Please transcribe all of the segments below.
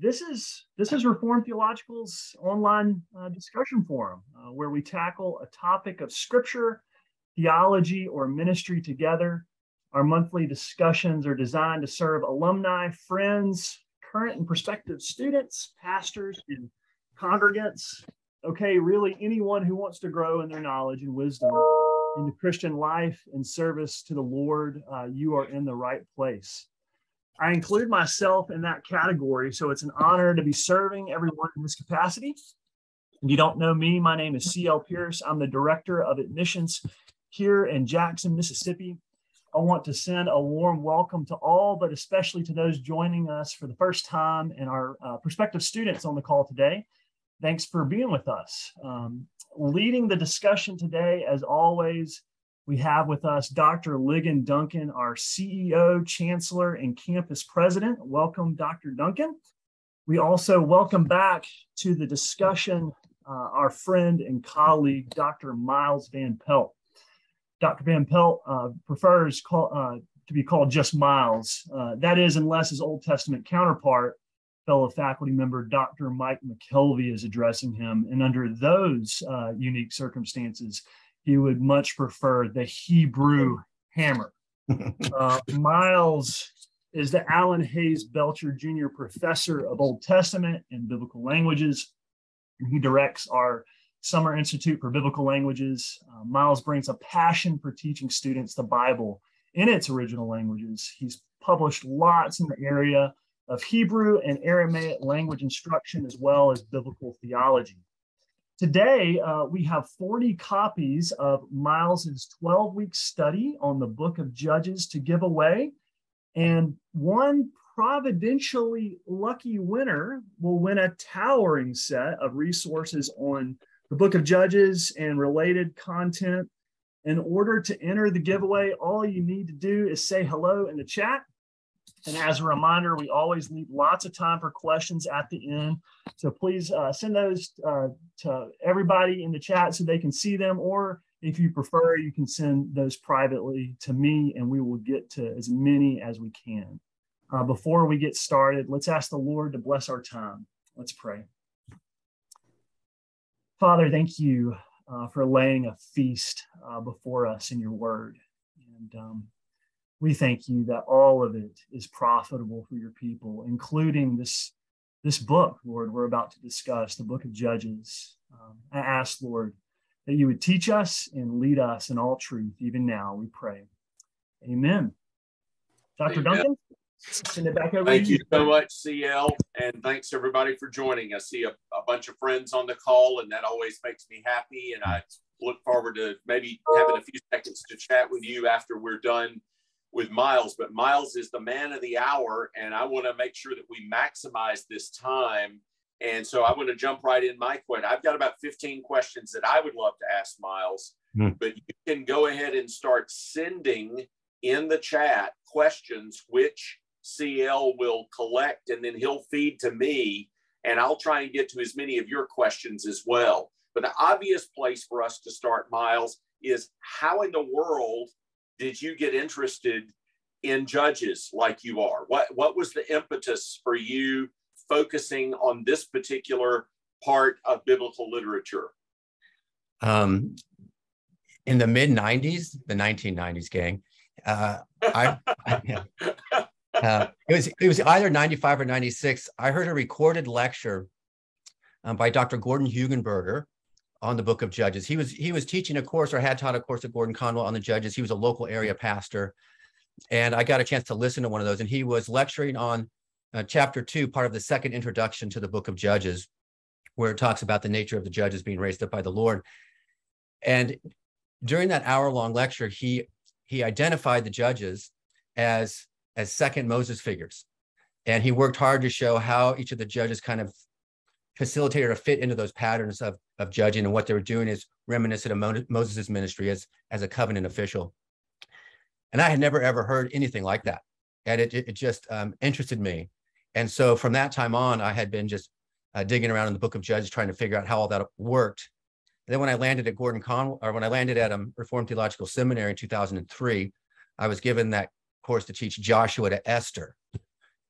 this is this is Reformed Theological's online uh, discussion forum uh, where we tackle a topic of scripture, theology, or ministry together. Our monthly discussions are designed to serve alumni, friends, current and prospective students, pastors, and congregants. Okay, really anyone who wants to grow in their knowledge and wisdom in the Christian life and service to the Lord, uh, you are in the right place. I include myself in that category, so it's an honor to be serving everyone in this capacity. If you don't know me, my name is C.L. Pierce. I'm the Director of Admissions here in Jackson, Mississippi. I want to send a warm welcome to all, but especially to those joining us for the first time and our uh, prospective students on the call today. Thanks for being with us. Um, leading the discussion today, as always, we have with us Dr. Ligon Duncan, our CEO, Chancellor, and Campus President. Welcome, Dr. Duncan. We also welcome back to the discussion uh, our friend and colleague, Dr. Miles Van Pelt. Dr. Van Pelt uh, prefers call, uh, to be called just Miles. Uh, that is, unless his Old Testament counterpart, fellow faculty member Dr. Mike McKelvey, is addressing him. And under those uh, unique circumstances, he would much prefer the Hebrew hammer. Uh, Miles is the Alan Hayes Belcher Jr. Professor of Old Testament and Biblical Languages. And he directs our Summer Institute for Biblical Languages. Uh, Miles brings a passion for teaching students the Bible in its original languages. He's published lots in the area of Hebrew and Aramaic language instruction, as well as biblical theology. Today, uh, we have 40 copies of Miles's 12 week study on the book of Judges to give away. And one providentially lucky winner will win a towering set of resources on the book of Judges and related content. In order to enter the giveaway, all you need to do is say hello in the chat and as a reminder, we always leave lots of time for questions at the end. So please uh, send those uh, to everybody in the chat so they can see them. Or if you prefer, you can send those privately to me and we will get to as many as we can. Uh, before we get started, let's ask the Lord to bless our time. Let's pray. Father, thank you uh, for laying a feast uh, before us in your word. And um, we thank you that all of it is profitable for your people, including this, this book, Lord, we're about to discuss, the book of Judges. Um, I ask, Lord, that you would teach us and lead us in all truth, even now, we pray. Amen. Dr. Amen. Duncan, send it back over Thank you. you so much, CL, and thanks everybody for joining. I see a, a bunch of friends on the call, and that always makes me happy. And I look forward to maybe having a few seconds to chat with you after we're done with Miles, but Miles is the man of the hour, and I want to make sure that we maximize this time. And so I want to jump right in my question. I've got about 15 questions that I would love to ask Miles, mm. but you can go ahead and start sending in the chat questions, which CL will collect and then he'll feed to me, and I'll try and get to as many of your questions as well. But the obvious place for us to start, Miles, is how in the world did you get interested in judges like you are? What what was the impetus for you focusing on this particular part of biblical literature? Um, in the mid '90s, the 1990s, gang, uh, I, I uh, it was it was either 95 or 96. I heard a recorded lecture um, by Dr. Gordon Hugenberger on the book of Judges. He was he was teaching a course or had taught a course at Gordon Conwell on the Judges. He was a local area pastor, and I got a chance to listen to one of those. And he was lecturing on uh, chapter two, part of the second introduction to the book of Judges, where it talks about the nature of the judges being raised up by the Lord. And during that hour long lecture, he he identified the judges as as second Moses figures, and he worked hard to show how each of the judges kind of facilitated or fit into those patterns of of judging and what they were doing is reminiscent of Moses' ministry as, as a covenant official. And I had never ever heard anything like that. And it, it just um, interested me. And so from that time on, I had been just uh, digging around in the book of Judges, trying to figure out how all that worked. And then when I landed at Gordon Conwell, or when I landed at um, Reformed Theological Seminary in 2003, I was given that course to teach Joshua to Esther.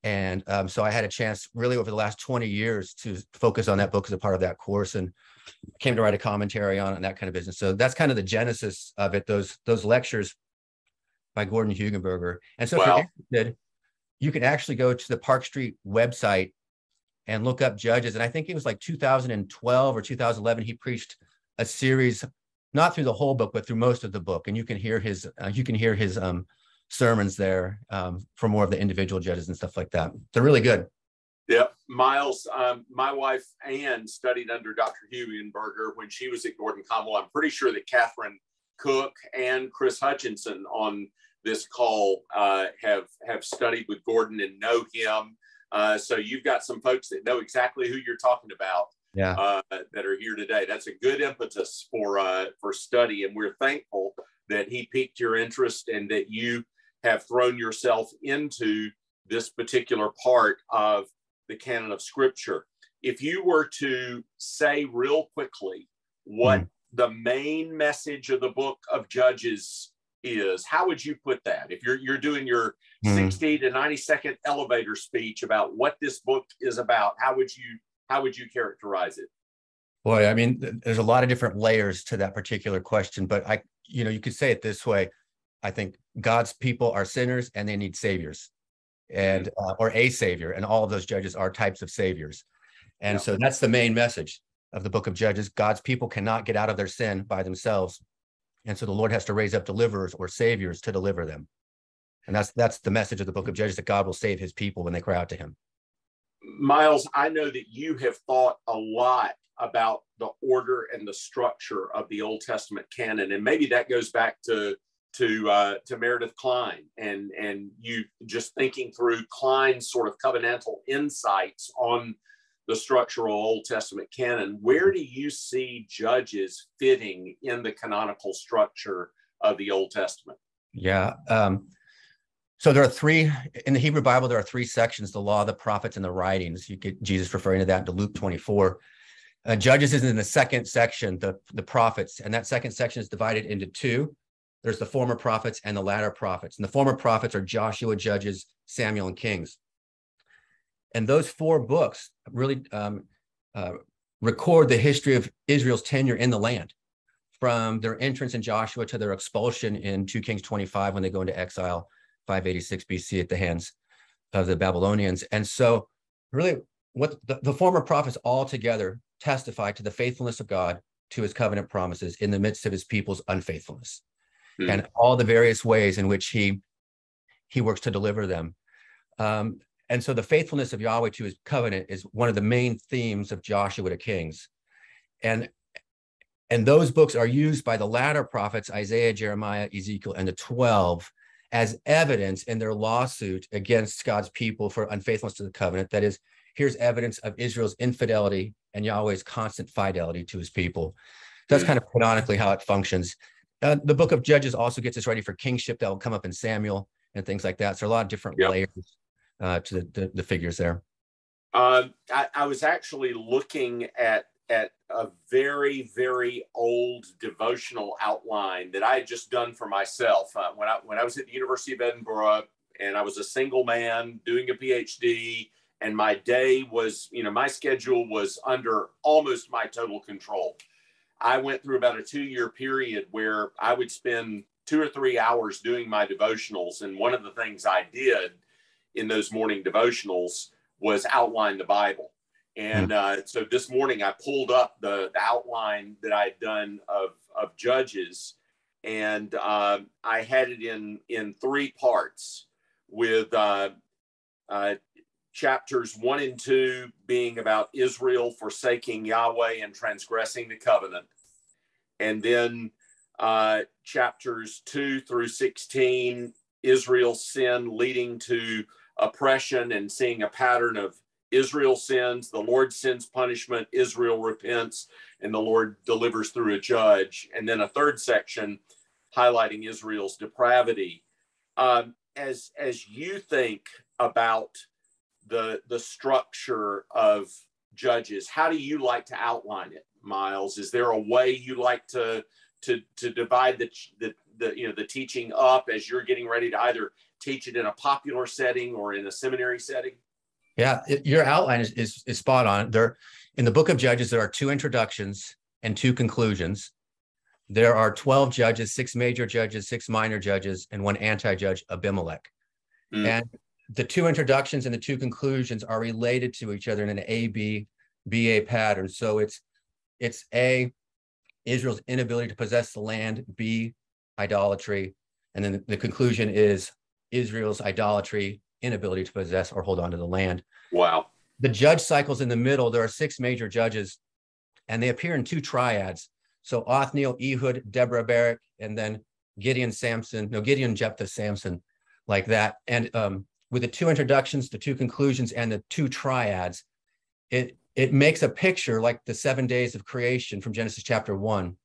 And um, so I had a chance really over the last 20 years to focus on that book as a part of that course and came to write a commentary on it and that kind of business. So that's kind of the genesis of it, those those lectures by Gordon Hugenberger. And so if you're interested, you can actually go to the Park Street website and look up judges. And I think it was like 2012 or 2011, he preached a series, not through the whole book, but through most of the book. And you can hear his, uh, you can hear his um, sermons there um, for more of the individual judges and stuff like that. They're really good. Yeah, Miles. Um, my wife Ann studied under Dr. Hugenberger when she was at Gordon Conwell. I'm pretty sure that Catherine Cook and Chris Hutchinson on this call uh, have have studied with Gordon and know him. Uh, so you've got some folks that know exactly who you're talking about. Yeah. Uh, that are here today. That's a good impetus for uh, for study, and we're thankful that he piqued your interest and that you have thrown yourself into this particular part of the canon of Scripture. If you were to say real quickly what mm. the main message of the book of Judges is how would you put that if you're you're doing your mm. 60 to 90 second elevator speech about what this book is about how would you how would you characterize it boy i mean there's a lot of different layers to that particular question but i you know you could say it this way i think god's people are sinners and they need saviors and mm-hmm. uh, or a savior and all of those judges are types of saviors and yeah. so that's the main message of the book of judges god's people cannot get out of their sin by themselves and so the Lord has to raise up deliverers or saviors to deliver them. And that's that's the message of the book of Judges that God will save his people when they cry out to him. Miles, I know that you have thought a lot about the order and the structure of the Old Testament canon, and maybe that goes back to to uh, to Meredith Kline and and you just thinking through Kline's sort of covenantal insights on the structural Old Testament canon, where do you see judges fitting in the canonical structure of the Old Testament? Yeah. Um, so there are three in the Hebrew Bible. There are three sections: the law, the prophets, and the writings. You get Jesus referring to that in Luke 24. Uh, Judges is in the second section, the the prophets, and that second section is divided into two. There's the former prophets and the latter prophets, and the former prophets are Joshua, Judges, Samuel, and Kings. And those four books really um, uh, record the history of Israel's tenure in the land from their entrance in Joshua to their expulsion in 2 Kings 25 when they go into exile 586 BC at the hands of the Babylonians. And so, really, what the, the former prophets all together testify to the faithfulness of God to his covenant promises in the midst of his people's unfaithfulness mm. and all the various ways in which he he works to deliver them. Um, and so the faithfulness of Yahweh to his covenant is one of the main themes of Joshua to Kings. And and those books are used by the latter prophets, Isaiah, Jeremiah, Ezekiel, and the 12, as evidence in their lawsuit against God's people for unfaithfulness to the covenant. That is, here's evidence of Israel's infidelity and Yahweh's constant fidelity to his people. That's kind of canonically how it functions. Uh, the book of Judges also gets us ready for kingship that will come up in Samuel and things like that. So a lot of different yep. layers uh, to the, the, the, figures there? Uh, I, I, was actually looking at at a very very old devotional outline that I had just done for myself uh, when I when I was at the University of Edinburgh and I was a single man doing a PhD and my day was you know my schedule was under almost my total control. I went through about a two year period where I would spend two or three hours doing my devotionals and one of the things I did in those morning devotionals was outline the Bible. And hmm. uh, so this morning I pulled up the, the, outline that I had done of, of Judges, and uh, I had it in, in three parts with uh, uh, chapters one and two being about Israel forsaking Yahweh and transgressing the covenant. And then uh, chapters two through 16, Israel's sin leading to oppression and seeing a pattern of Israel sins, the Lord sends punishment, Israel repents, and the Lord delivers through a judge. And then a third section highlighting Israel's depravity. Um, as as you think about the the structure of judges, how do you like to outline it, Miles? Is there a way you like to to to divide the the, the you know the teaching up as you're getting ready to either teach it in a popular setting or in a seminary setting? Yeah, it, your outline is, is is spot on. There, in the book of Judges, there are two introductions and two conclusions. There are twelve judges, six major judges, six minor judges, and one anti-judge, Abimelech. Mm. And the two introductions and the two conclusions are related to each other in an A B B A pattern. So it's it's A, Israel's inability to possess the land, B, idolatry, and then the conclusion is Israel's idolatry, inability to possess or hold on to the land. Wow. The judge cycles in the middle. There are six major judges, and they appear in two triads. So Othniel, Ehud, Deborah, Barak, and then Gideon, Samson, no, Gideon, Jephthah, Samson, like that. And um, with the two introductions, the two conclusions, and the two triads, it it makes a picture like the seven days of creation from Genesis chapter one.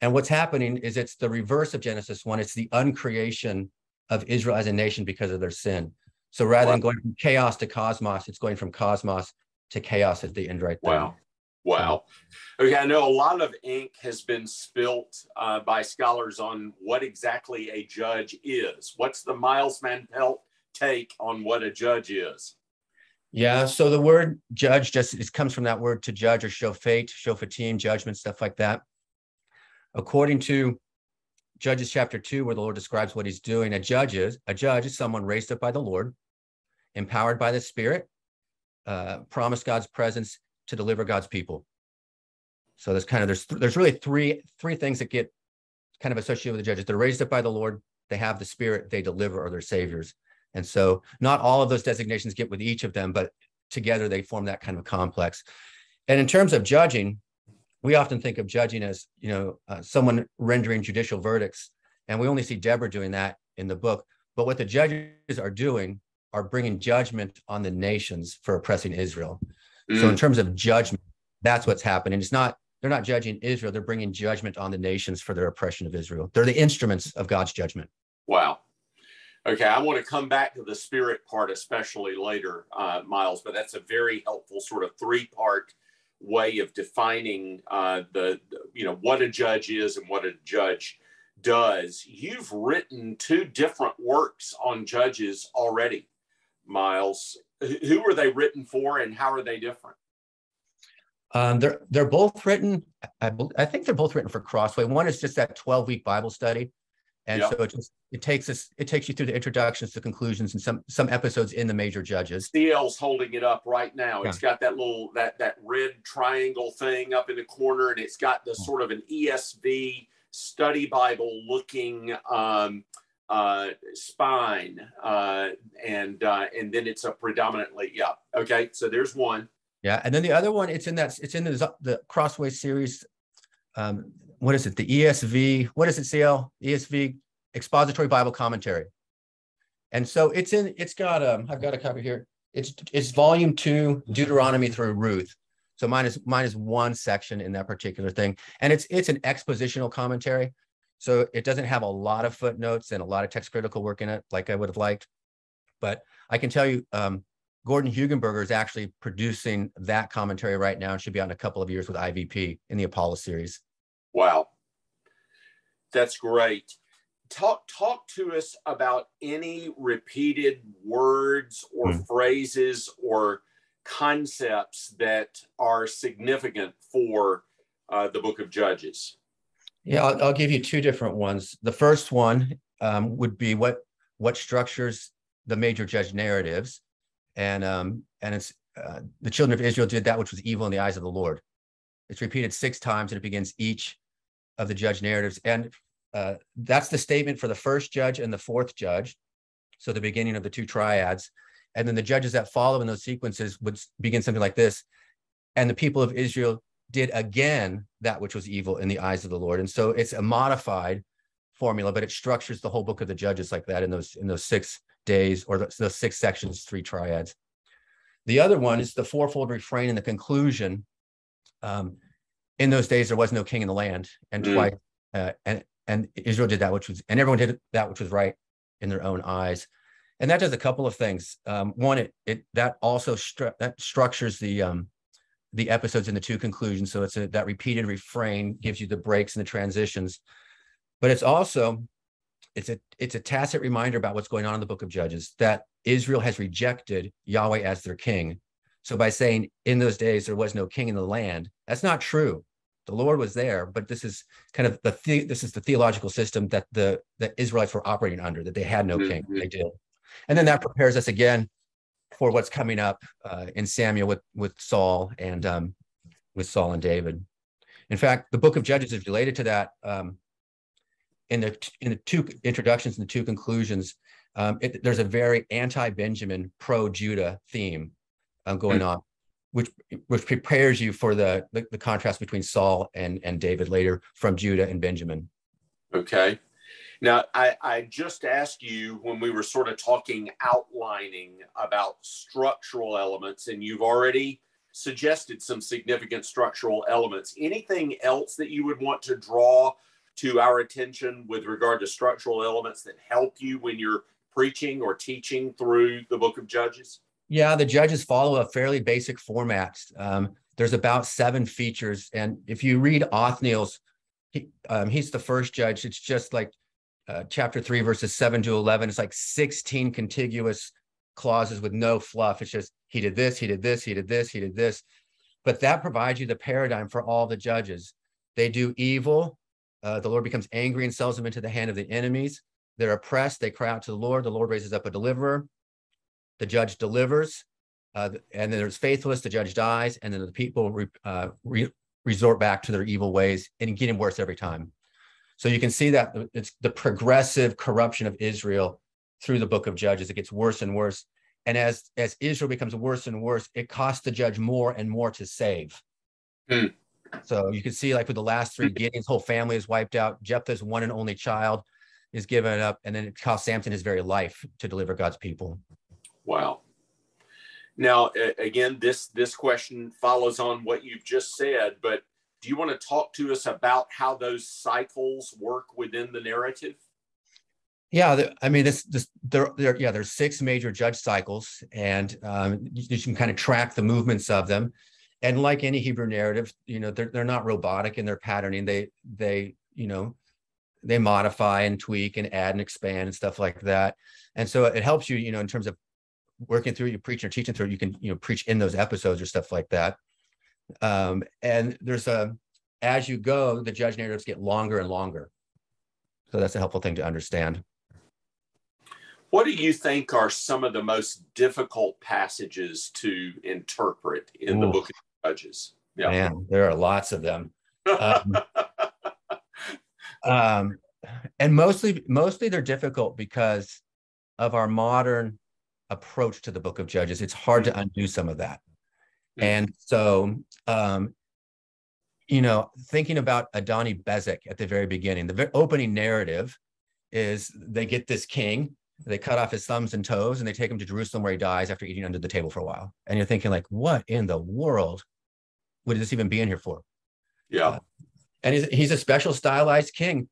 And what's happening is it's the reverse of Genesis one. It's the uncreation of Israel as a nation because of their sin. So rather wow. than going from chaos to cosmos, it's going from cosmos to chaos at the end right there. Wow. Wow. Okay, I know a lot of ink has been spilt uh, by scholars on what exactly a judge is. What's the Miles Van Pelt take on what a judge is? Yeah, so the word judge just it comes from that word to judge or show fate, show team, judgment, stuff like that. According to Judges chapter two, where the Lord describes what he's doing, a judge is a judge is someone raised up by the Lord, empowered by the Spirit, uh, promised God's presence to deliver God's people. So there's kind of there's there's really three three things that get kind of associated with the judges. They're raised up by the Lord, they have the Spirit, they deliver, or they're saviors. And so not all of those designations get with each of them, but together they form that kind of complex. And in terms of judging, we often think of judging as you know uh, someone rendering judicial verdicts. And we only see deborah doing that in the book. But what the judges are doing are bringing judgment on the nations for oppressing israel. Mm. so in mm. terms of judgment that's what's happening. It's not they're not judging israel. They're bringing judgment on the nations for their oppression of israel. They're the instruments of god's judgment. Wow okay i want to come back to the spirit part especially later uh, miles but that's a very helpful sort of three part way of defining uh, the, you know, what a judge is and what a judge does. You've written two different works on judges already, Miles. Who are they written for and how are they different? Um, they're they're both written. I, I think they're both written for Crossway. One is just that twelve week Bible study, and yep. so it just it takes us it takes you through the introductions to conclusions and some some episodes in the major judges. CL's holding it up right now. It's got that little that that red triangle thing up in the corner, and it's got the sort of an ESV study Bible looking um, uh, spine, uh, and uh, and then it's a predominantly yeah. Okay, so there's one. Yeah, and then the other one, it's in that it's in the the Crossway series. Um, what is it? The ESV. What is it? CL ESV expository Bible commentary. And so it's in. It's got. Um, I've got a copy here. It's it's volume two, Deuteronomy through Ruth. So mine is mine is one section in that particular thing, and it's it's an expositional commentary. So it doesn't have a lot of footnotes and a lot of text critical work in it, like I would have liked. But I can tell you, um, Gordon Hugenberger is actually producing that commentary right now and should be out in a couple of years with IVP in the Apollos series. Wow. That's great. Talk talk to us about any repeated words or mm. phrases or concepts that are significant for uh, the book of Judges. Yeah, I'll, I'll, give you two different ones. The first one um, would be what what structures the major judge narratives, and um, and it's uh, the children of Israel did that which was evil in the eyes of the Lord. It's repeated six times, and it begins each of the judge narratives. And uh, that's the statement for the first judge and the fourth judge. So the beginning of the two triads. And then the judges that follow in those sequences would begin something like this. And the people of Israel did again that which was evil in the eyes of the Lord. And so it's a modified formula, but it structures the whole book of the judges like that in those in those six days or the, six sections, three triads. The other one is the fourfold refrain in the conclusion. Um, in those days there was no king in the land, and mm. twice, uh, and and Israel did that which was, and everyone did that which was right in their own eyes, and that does a couple of things. Um, one, it it that also stru- that structures the um, the episodes in the two conclusions, so it's a, that repeated refrain gives you the breaks and the transitions, but it's also it's a it's a tacit reminder about what's going on in the book of Judges that Israel has rejected Yahweh as their king. So by saying in those days there was no king in the land, that's not true. The Lord was there, but this is kind of the, the this is the theological system that the the Israelites were operating under that they had no mm-hmm. king. They did, and then that prepares us again for what's coming up uh, in Samuel with with Saul and um, with Saul and David. In fact, the book of Judges is related to that. Um, in the in the two introductions and the two conclusions, um, it, there's a very anti-Benjamin, pro-Judah theme um, going on, which which prepares you for the, the, the contrast between Saul and and David later from Judah and Benjamin. Okay. Now, I, I just asked you when we were sort of talking outlining about structural elements, and you've already suggested some significant structural elements. Anything else that you would want to draw to our attention with regard to structural elements that help you when you're preaching or teaching through the book of Judges? Yeah, the judges follow a fairly basic format. Um, there's about seven features. And if you read Othniel's, he, um, he's the first judge. It's just like uh, chapter three, verses seven to 11. It's like 16 contiguous clauses with no fluff. It's just he did this, he did this, he did this, he did this. But that provides you the paradigm for all the judges. They do evil, uh, the Lord becomes angry and sells them into the hand of the enemies. They're oppressed. They cry out to the Lord. The Lord raises up a deliverer. The judge delivers. Uh, and then there's faithless. The judge dies. And then the people re, uh, re, resort back to their evil ways and getting worse every time. So you can see that it's the progressive corruption of Israel through the book of Judges. It gets worse and worse. And as, as Israel becomes worse and worse, it costs the judge more and more to save. Hmm. So you can see, like with the last three, Gideon's whole family is wiped out. Jephthah's one and only child is given up, and then it cost Samson his very life to deliver God's people. Wow. Now, again, this this question follows on what you've just said, but do you want to talk to us about how those cycles work within the narrative? Yeah, I mean, this, this, there, there, yeah, there's six major judge cycles, and um, you, can kind of track the movements of them and like any Hebrew narrative, you know, they're, they're not robotic in their patterning. They, they, you know, they modify and tweak and add and expand and stuff like that. And so it helps you, you know, in terms of working through, you preaching or teaching through, you can, you know, preach in those episodes or stuff like that. Um, and there's a, as you go, the judge narratives get longer and longer. So that's a helpful thing to understand. What do you think are some of the most difficult passages to interpret in Ooh. the book of Judges? Yeah. Man, there are lots of them. Um, um, and mostly, mostly they're difficult because of our modern approach to the book of Judges. It's hard to undo some of that. Mm-hmm. And so, um, you know, thinking about Adoni Bezek at the very beginning, the opening narrative is they get this king they cut off his thumbs and toes and they take him to Jerusalem where he dies after eating under the table for a while. And you're thinking like, what in the world would this even be in here for? Yeah. Uh, and he's, he's a special stylized king.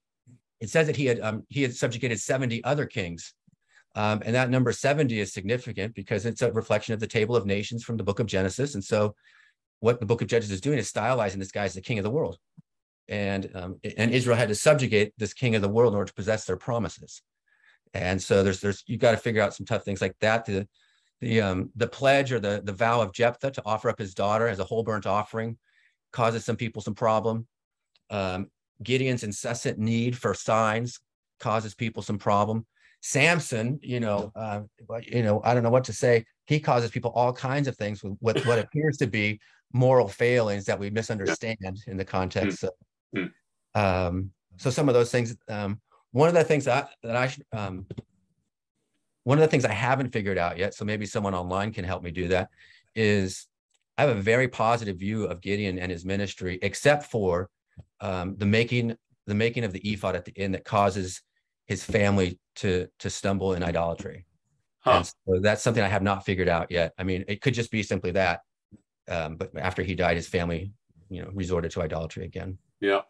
It says that he had um, he had subjugated 70 other kings. Um, and that number 70 is significant because it's a reflection of the table of nations from the book of Genesis. And so what the book of Judges is doing is stylizing this guy as the king of the world. And um, and Israel had to subjugate this king of the world in order to possess their promises. And so there's there's you've got to figure out some tough things like that. The the um the pledge or the the vow of Jephthah to offer up his daughter as a whole burnt offering causes some people some problem. Um, Gideon's incessant need for signs causes people some problem. Samson, you know, uh, you know, I don't know what to say. He causes people all kinds of things with what, what appears to be moral failings that we misunderstand in the context. Of, hmm. um, so some of those things, um, one of the things that that I um, one of the things I haven't figured out yet, so maybe someone online can help me do that, is I have a very positive view of Gideon and his ministry, except for um, the making the making of the ephod at the end that causes his family to to stumble in idolatry. Huh. So that's something I have not figured out yet. I mean, it could just be simply that, um, but after he died, his family, you know, resorted to idolatry again. Yeah.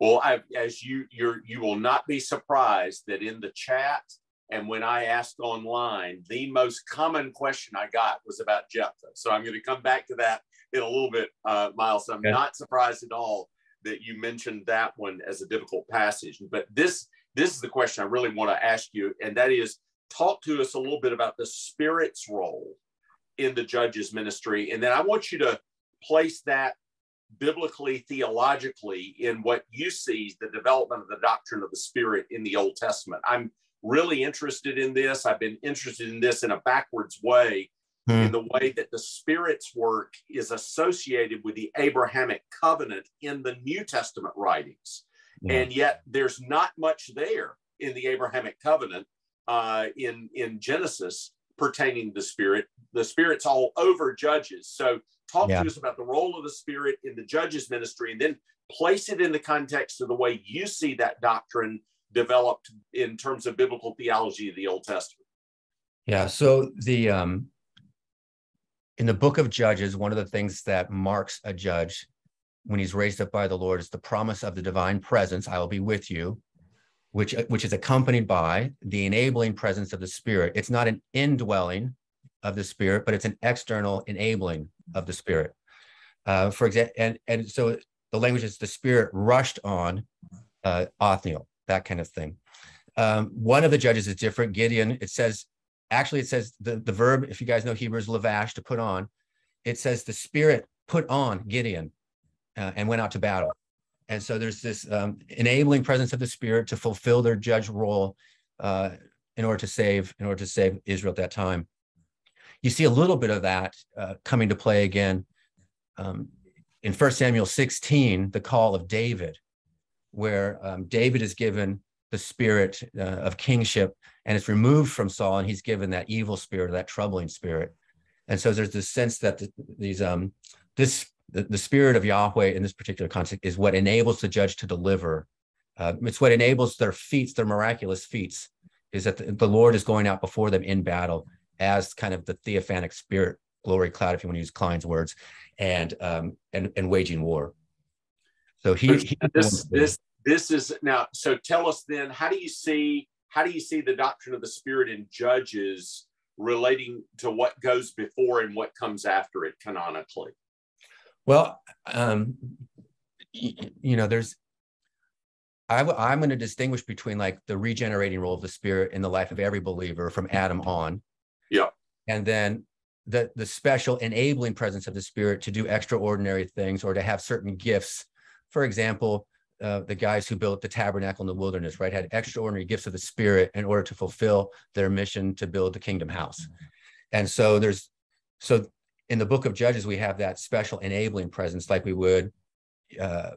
Well, I, as you you're you will not be surprised that in the chat and when I asked online, the most common question I got was about Jephthah. So I'm going to come back to that in a little bit, uh, Miles. I'm okay. not surprised at all that you mentioned that one as a difficult passage. But this this is the question I really want to ask you, and that is talk to us a little bit about the Spirit's role in the judge's ministry. And then I want you to place that biblically, theologically, in what you see the development of the doctrine of the Spirit in the Old Testament. I'm really interested in this. I've been interested in this in a backwards way, hmm. in the way that the Spirit's work is associated with the Abrahamic covenant in the New Testament writings. Yeah. And yet there's not much there in the Abrahamic covenant uh, in, in Genesis pertaining to the Spirit. The Spirit's all over Judges. So talk yeah. to us about the role of the Spirit in the Judges ministry and then place it in the context of the way you see that doctrine developed in terms of biblical theology of the Old Testament. Yeah. So the um, in the book of Judges, one of the things that marks a judge when he's raised up by the Lord is the promise of the divine presence. I will be with you, which which is accompanied by the enabling presence of the Spirit. It's not an indwelling of the Spirit, but it's an external enabling of the Spirit. Uh, for example, and and so the language is the Spirit rushed on uh, Othniel that kind of thing. Um, one of the judges is different. Gideon, it says, actually, it says the, the verb, if you guys know Hebrew, is lavash, to put on. It says the spirit put on Gideon uh, and went out to battle. And so there's this um, enabling presence of the spirit to fulfill their judge role uh, in order to save, in order to save Israel at that time. You see a little bit of that uh, coming to play again um, in 1 Samuel 16, the call of David where um, David is given the spirit uh, of kingship and it's removed from Saul, and he's given that evil spirit, that troubling spirit. And so there's this sense that the, these um, this the, the, spirit of Yahweh in this particular context is what enables the judge to deliver. Uh, it's what enables their feats, their miraculous feats, is that the, the Lord is going out before them in battle as kind of the theophanic spirit glory cloud, if you want to use Kline's words, and um, and and waging war. So he, he this this this is now. So tell us then, how do you see how do you see the doctrine of the Spirit in Judges relating to what goes before and what comes after it canonically? Well, um, you know, there's I w- I'm going to distinguish between like the regenerating role of the Spirit in the life of every believer from Adam on. Yeah. And then the the special enabling presence of the Spirit to do extraordinary things or to have certain gifts for example, uh, the guys who built the tabernacle in the wilderness, right, had extraordinary gifts of the Spirit in order to fulfill their mission to build the kingdom house. And so there's, so in the book of Judges, we have that special enabling presence, like we would uh,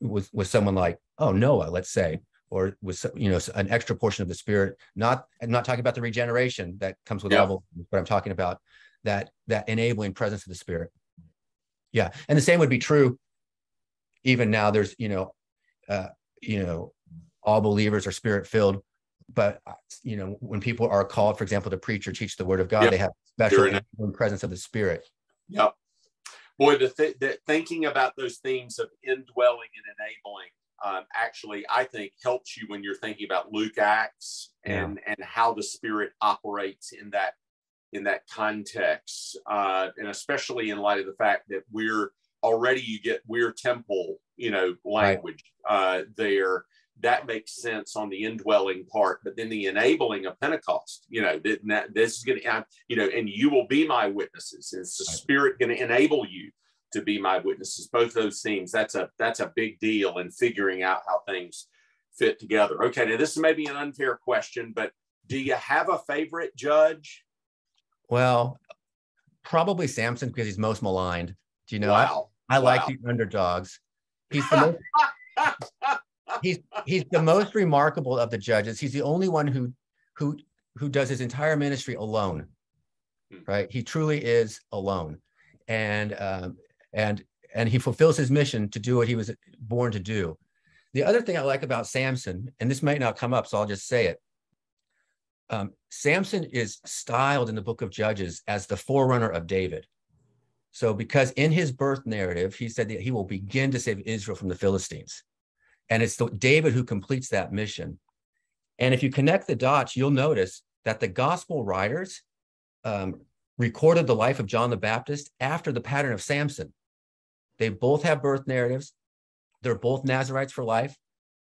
with with someone like, oh Noah, let's say, or with you know an extra portion of the Spirit. Not I'm not talking about the regeneration that comes with yeah. level, but I'm talking about that that enabling presence of the Spirit. Yeah, and the same would be true even now there's you know uh, you know all believers are spirit filled but uh, you know when people are called for example to preach or teach the word of god yep. they have special presence of the spirit yep boy the, th- the thinking about those themes of indwelling and enabling um, actually i think helps you when you're thinking about luke acts and yeah. and how the spirit operates in that in that context uh, and especially in light of the fact that we're already you get weird temple, you know, language right. uh, there. That makes sense on the indwelling part, but then the enabling of Pentecost, you know, that, this is going to, you know, and you will be my witnesses. Is the. Spirit going to enable you to be my witnesses? Both those things. That's a that's a big deal in figuring out how things fit together. Okay, now this is maybe an unfair question, but do you have a favorite judge? Well, probably Samson because he's most maligned. Do you know? Wow. I, I wow. like the underdogs. He's the most, he's he's the most remarkable of the judges. He's the only one who who who does his entire ministry alone. Hmm. Right? He truly is alone, and um, and and he fulfills his mission to do what he was born to do. The other thing I like about Samson, and this might not come up, so I'll just say it. Um, Samson is styled in the book of Judges as the forerunner of David. So, because in his birth narrative, he said that he will begin to save Israel from the Philistines. And it's the, David who completes that mission. And if you connect the dots, you'll notice that the gospel writers um, recorded the life of John the Baptist after the pattern of Samson. They both have birth narratives. They're both Nazarites for life.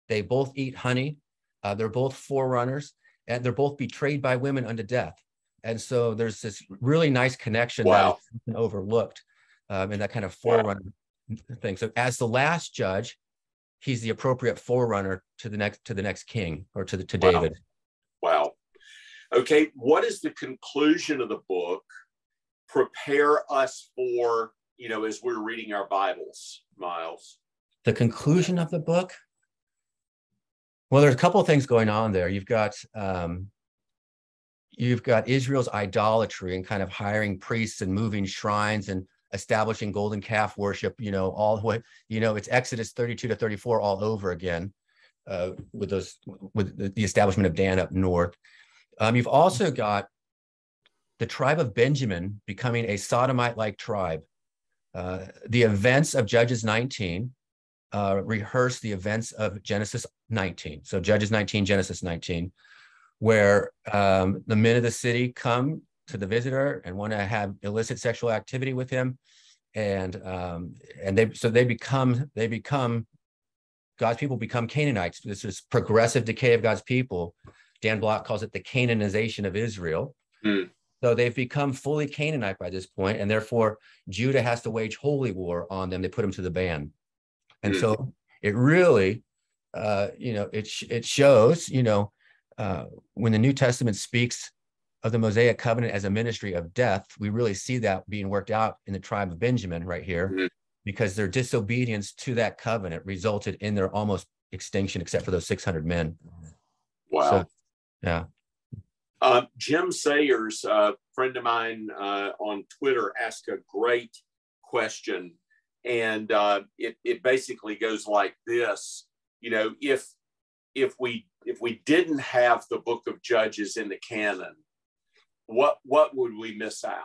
They both eat honey. Uh, they're both forerunners, and they're both betrayed by women unto death. And so there's this really nice connection Wow. that overlooked um, in that kind of forerunner thing. So as the last judge, he's the appropriate forerunner to the next to the next king or to the to Wow. David. Wow. Okay, what is the conclusion of the book? Prepare us for, you know, as we're reading our Bibles, Miles. the conclusion of the book well there's a couple of things going on there you've got um, you've got israel's idolatry and kind of hiring priests and moving shrines and establishing golden calf worship you know all what you know it's exodus 32 to 34 all over again uh, with those with the, establishment of dan up north um, you've also got the tribe of benjamin becoming a sodomite like tribe uh, the events of judges 19 uh, rehearse the events of Genesis 19. So Judges 19, Genesis 19, where um, the men of the city come to the visitor and want to have illicit sexual activity with him, and um, and they so they become they become God's people become Canaanites. This is progressive decay of God's people. Dan Block calls it the Canaanization of Israel. Hmm. So they've become fully Canaanite by this point, and therefore Judah has to wage holy war on them. They put them to the ban. And Hmm. so it really, uh, you know, it, sh- it shows, you know, uh, when the New Testament speaks of the Mosaic covenant as a ministry of death, we really see that being worked out in the tribe of Benjamin right here, Mhm. because their disobedience to that covenant resulted in their almost extinction, except for those 600 men. Wow. So, yeah. Uh, Jim Sayers, a friend of mine uh, on Twitter, asked a great question. And uh, it, it basically goes like this you know, if if we if we didn't have the book of Judges in the canon, what what would we miss out?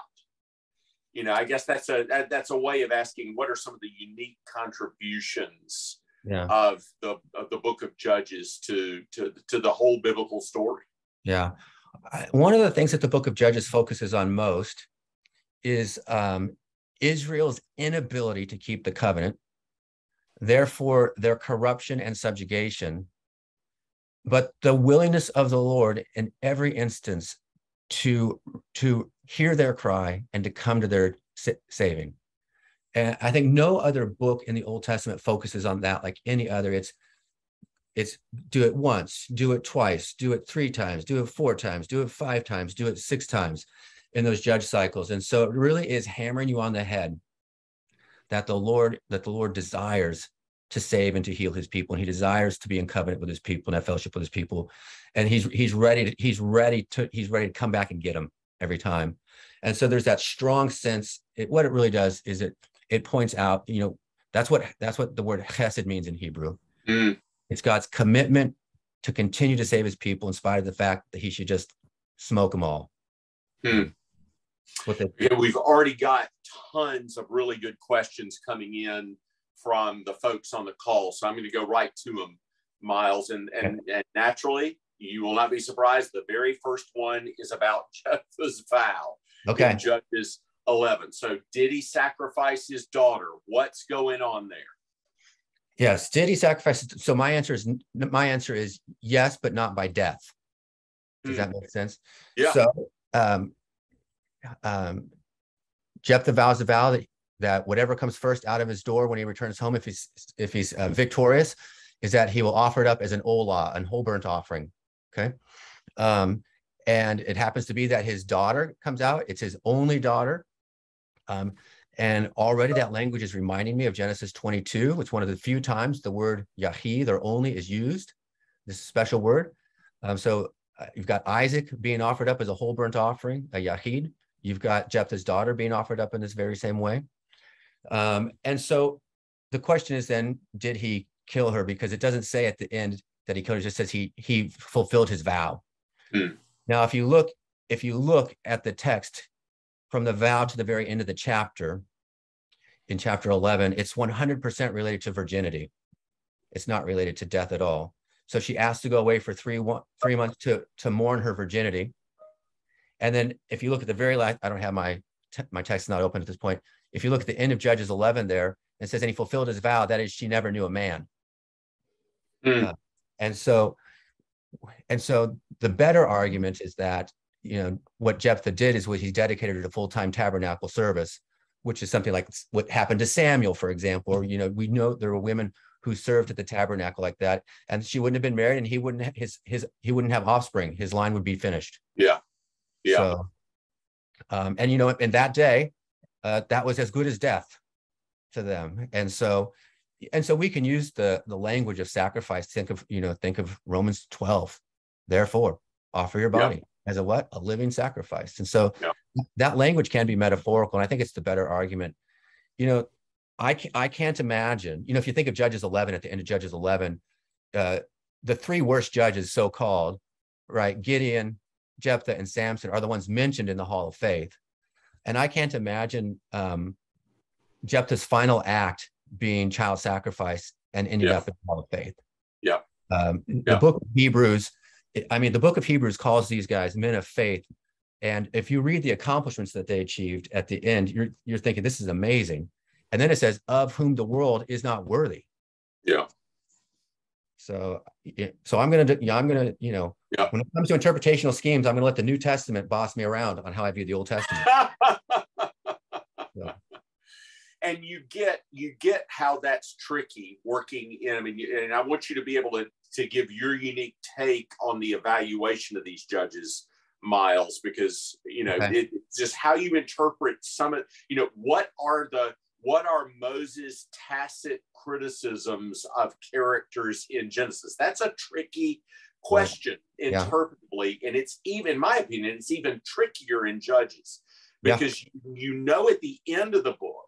You know, I guess that's a that, that's a way of asking what are some of the unique contributions Yeah. of the of the book of Judges to to to the whole biblical story. Yeah. One of the things that the book of Judges focuses on most is um, Israel's inability to keep the covenant, therefore, their corruption and subjugation, but the willingness of the Lord in every instance to, to hear their cry and to come to their sa- saving. And I think no other book in the Old Testament focuses on that like any other. It's it's do it once, do it twice, do it three times, do it four times, do it five times, do it six times in those judge cycles. And so it really is hammering you on the head that the Lord, that the Lord desires to save and to heal his people. And he desires to be in covenant with his people and have fellowship with his people. And he's he's ready to, he's ready to, he's ready to come back and get them every time. And so there's that strong sense. It, what it really does is it it points out, you know, that's what that's what the word chesed means in Hebrew. Mm. It's God's commitment to continue to save his people in spite of the fact that he should just smoke them all. They, Yeah, we've already got tons of really good questions coming in from the folks on the call. So I'm going to go right to them, Miles. And, and, and naturally, you will not be surprised. The very first one is about Jephthah's vow okay. Judges 11. So, did he sacrifice his daughter? What's going on there? Yes. Did he sacrifice? So my answer is my answer is yes, but not by death. Does Hmm. that make sense? Yeah. So um um Jephthah vows a vow that, that whatever comes first out of his door when he returns home, if he's if he's uh, victorious, is that he will offer it up as an olah, an whole burnt offering. Okay. Um, and it happens to be that his daughter comes out. It's his only daughter. Um, and already that language is reminding me of Genesis 22. It's one of the few times the word Yahid or only is used, this special word. Um, so uh, you've got Isaac being offered up as a whole burnt offering, a Yahid. You've got Jephthah's daughter being offered up in this very same way. Um, and so the question is then, did he kill her? Because it doesn't say at the end that he killed her, it just says he he fulfilled his vow. Hmm. Now, if you look, if you look at the text from the vow to the very end of the chapter, in chapter 11, it's 100% related to virginity. It's not related to death at all. So she asked to go away for three one, three months to to mourn her virginity. And then if you look at the very last, I don't have my te- my text not open at this point. If you look at the end of Judges 11 there, it says, and he fulfilled his vow. That is, she never knew a man. Hmm. Uh, and so and so the better argument is that you know what Jephthah did is what he dedicated a full-time tabernacle service, which is something like what happened to Samuel, for example. Or you know, we know there were women who served at the tabernacle like that, and she wouldn't have been married, and he wouldn't have, his his he wouldn't have offspring. His line would be finished. Yeah, yeah. So, um, and you know, in that day, uh, that was as good as death to them, and so and so we can use the the language of sacrifice. Think of you know think of romans 12 therefore offer your body as a what? A living sacrifice. And so that language can be metaphorical and i think it's the better argument. You know i can, i can't imagine you know if you think of judges 11 at the end of judges 11 uh, the three worst judges so called right? Gideon jephthah and samson are the ones mentioned in the hall of faith and i can't imagine um, jephthah's final act being child sacrifice and ended yeah. up in the Hall of Faith. Yeah. Um, yeah. The book of Hebrews, I mean, the book of Hebrews calls these guys men of faith. And if you read the accomplishments that they achieved at the end, you're you're thinking this is amazing. And then it says, of whom the world is not worthy. Yeah. So, so I'm gonna, yeah, I'm gonna, you know, yeah. when it comes to interpretational schemes, I'm gonna let the New Testament boss me around on how I view the Old Testament. so and you get you get how that's tricky working in i mean and i want you to be able to to give your unique take on the evaluation of these judges miles because you know okay. it, just how you interpret some of you know what are the what are moses tacit criticisms of characters in genesis that's a tricky question yeah. interpretably and it's even in my opinion it's even trickier in judges because yeah. you, you know at the end of the book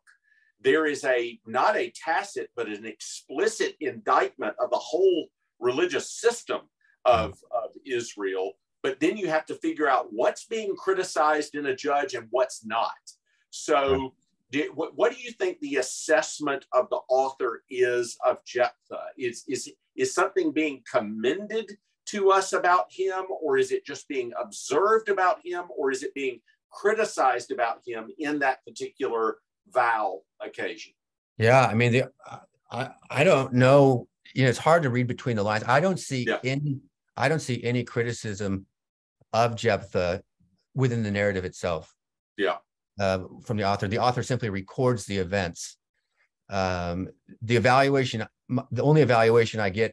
there is a not a tacit but an explicit indictment of the whole religious system mm-hmm. of, of Israel. But then you have to figure out what's being criticized in a judge and what's not. So, did, what, what do you think the assessment of the author is of Jephthah? Is, is, is something being commended to us about him, or is it just being observed about him, or is it being criticized about him in that particular vow occasion. Yeah, I mean, the, I I don't know. You know, it's hard to read between the lines. I don't see yeah. any. I don't see any criticism of Jephthah within the narrative itself. Yeah. Uh, from the author, the author simply records the events. Um, the evaluation, the only evaluation I get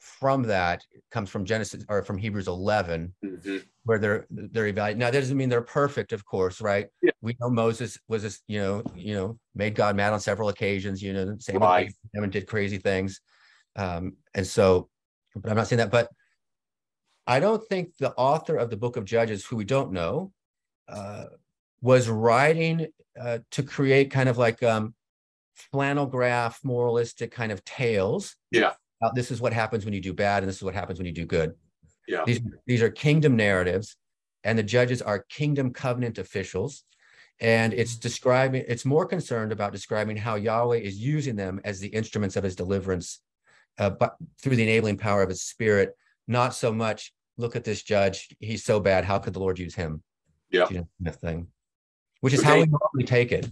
from that comes from Genesis or from Hebrews 11, mm-hmm. where they're they're evaluating. Now that doesn't mean they're perfect, of course, right? Yeah. We know Moses was this, you know, you know, made God mad on several occasions. You know, same right. and did crazy things, um, and so. But I'm not saying that. But I don't think the author of the Book of Judges, who we don't know, uh, was writing uh, to create kind of like um, flannel graph moralistic kind of tales. Yeah this is what happens when you do bad and this is what happens when you do good. Yeah. These, these are kingdom narratives and the judges are kingdom covenant officials. And it's describing, it's more concerned about describing how Yahweh is using them as the instruments of his deliverance uh, but through the enabling power of his spirit, not so much, look at this judge, he's so bad, how could the Lord use him? Yeah. You know, thing, which is okay. how we normally take it.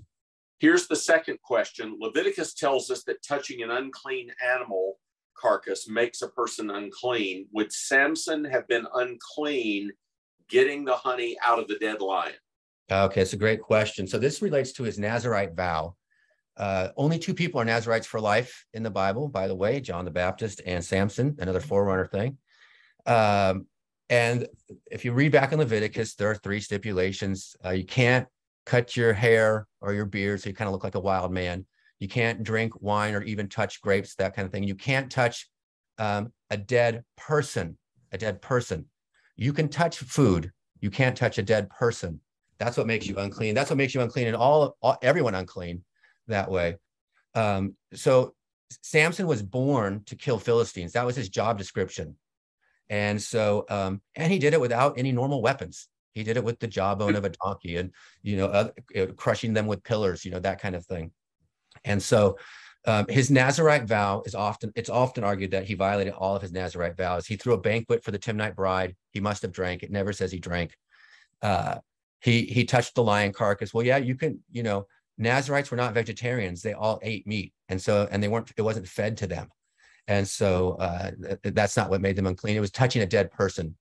Here's the second question. Leviticus tells us that touching an unclean animal carcass makes a person unclean. Would Samson have been unclean getting the honey out of the dead lion? Okay, it's a great question. So this relates to his Nazarite vow. Uh, only two people are Nazarites for life in the Bible, by the way, John the Baptist and Samson, another forerunner thing. Um, and if you read back in Leviticus, there are three stipulations. Uh, you can't cut your hair or your beard, so you kind of look like a wild man. You can't drink wine or even touch grapes, that kind of thing. You can't touch um, a dead person, a dead person. You can touch food. You can't touch a dead person. That's what makes you unclean. That's what makes you unclean, and all, all everyone unclean that way. Um, so Samson was born to kill Philistines. That was his job description. And so, um, and he did it without any normal weapons. He did it with the jawbone of a donkey and, you know, uh, crushing them with pillars, you know, that kind of thing. And so um, his Nazarite vow is often, it's often argued that he violated all of his Nazarite vows. He threw a banquet for the Timnite bride. He must have drank. It never says he drank. Uh, he, he touched the lion carcass. Well, yeah, you can, you know, Nazarites were not vegetarians. They all ate meat. And so, and they weren't, it wasn't fed to them. and so uh, th- that's not what made them unclean. It was touching a dead person.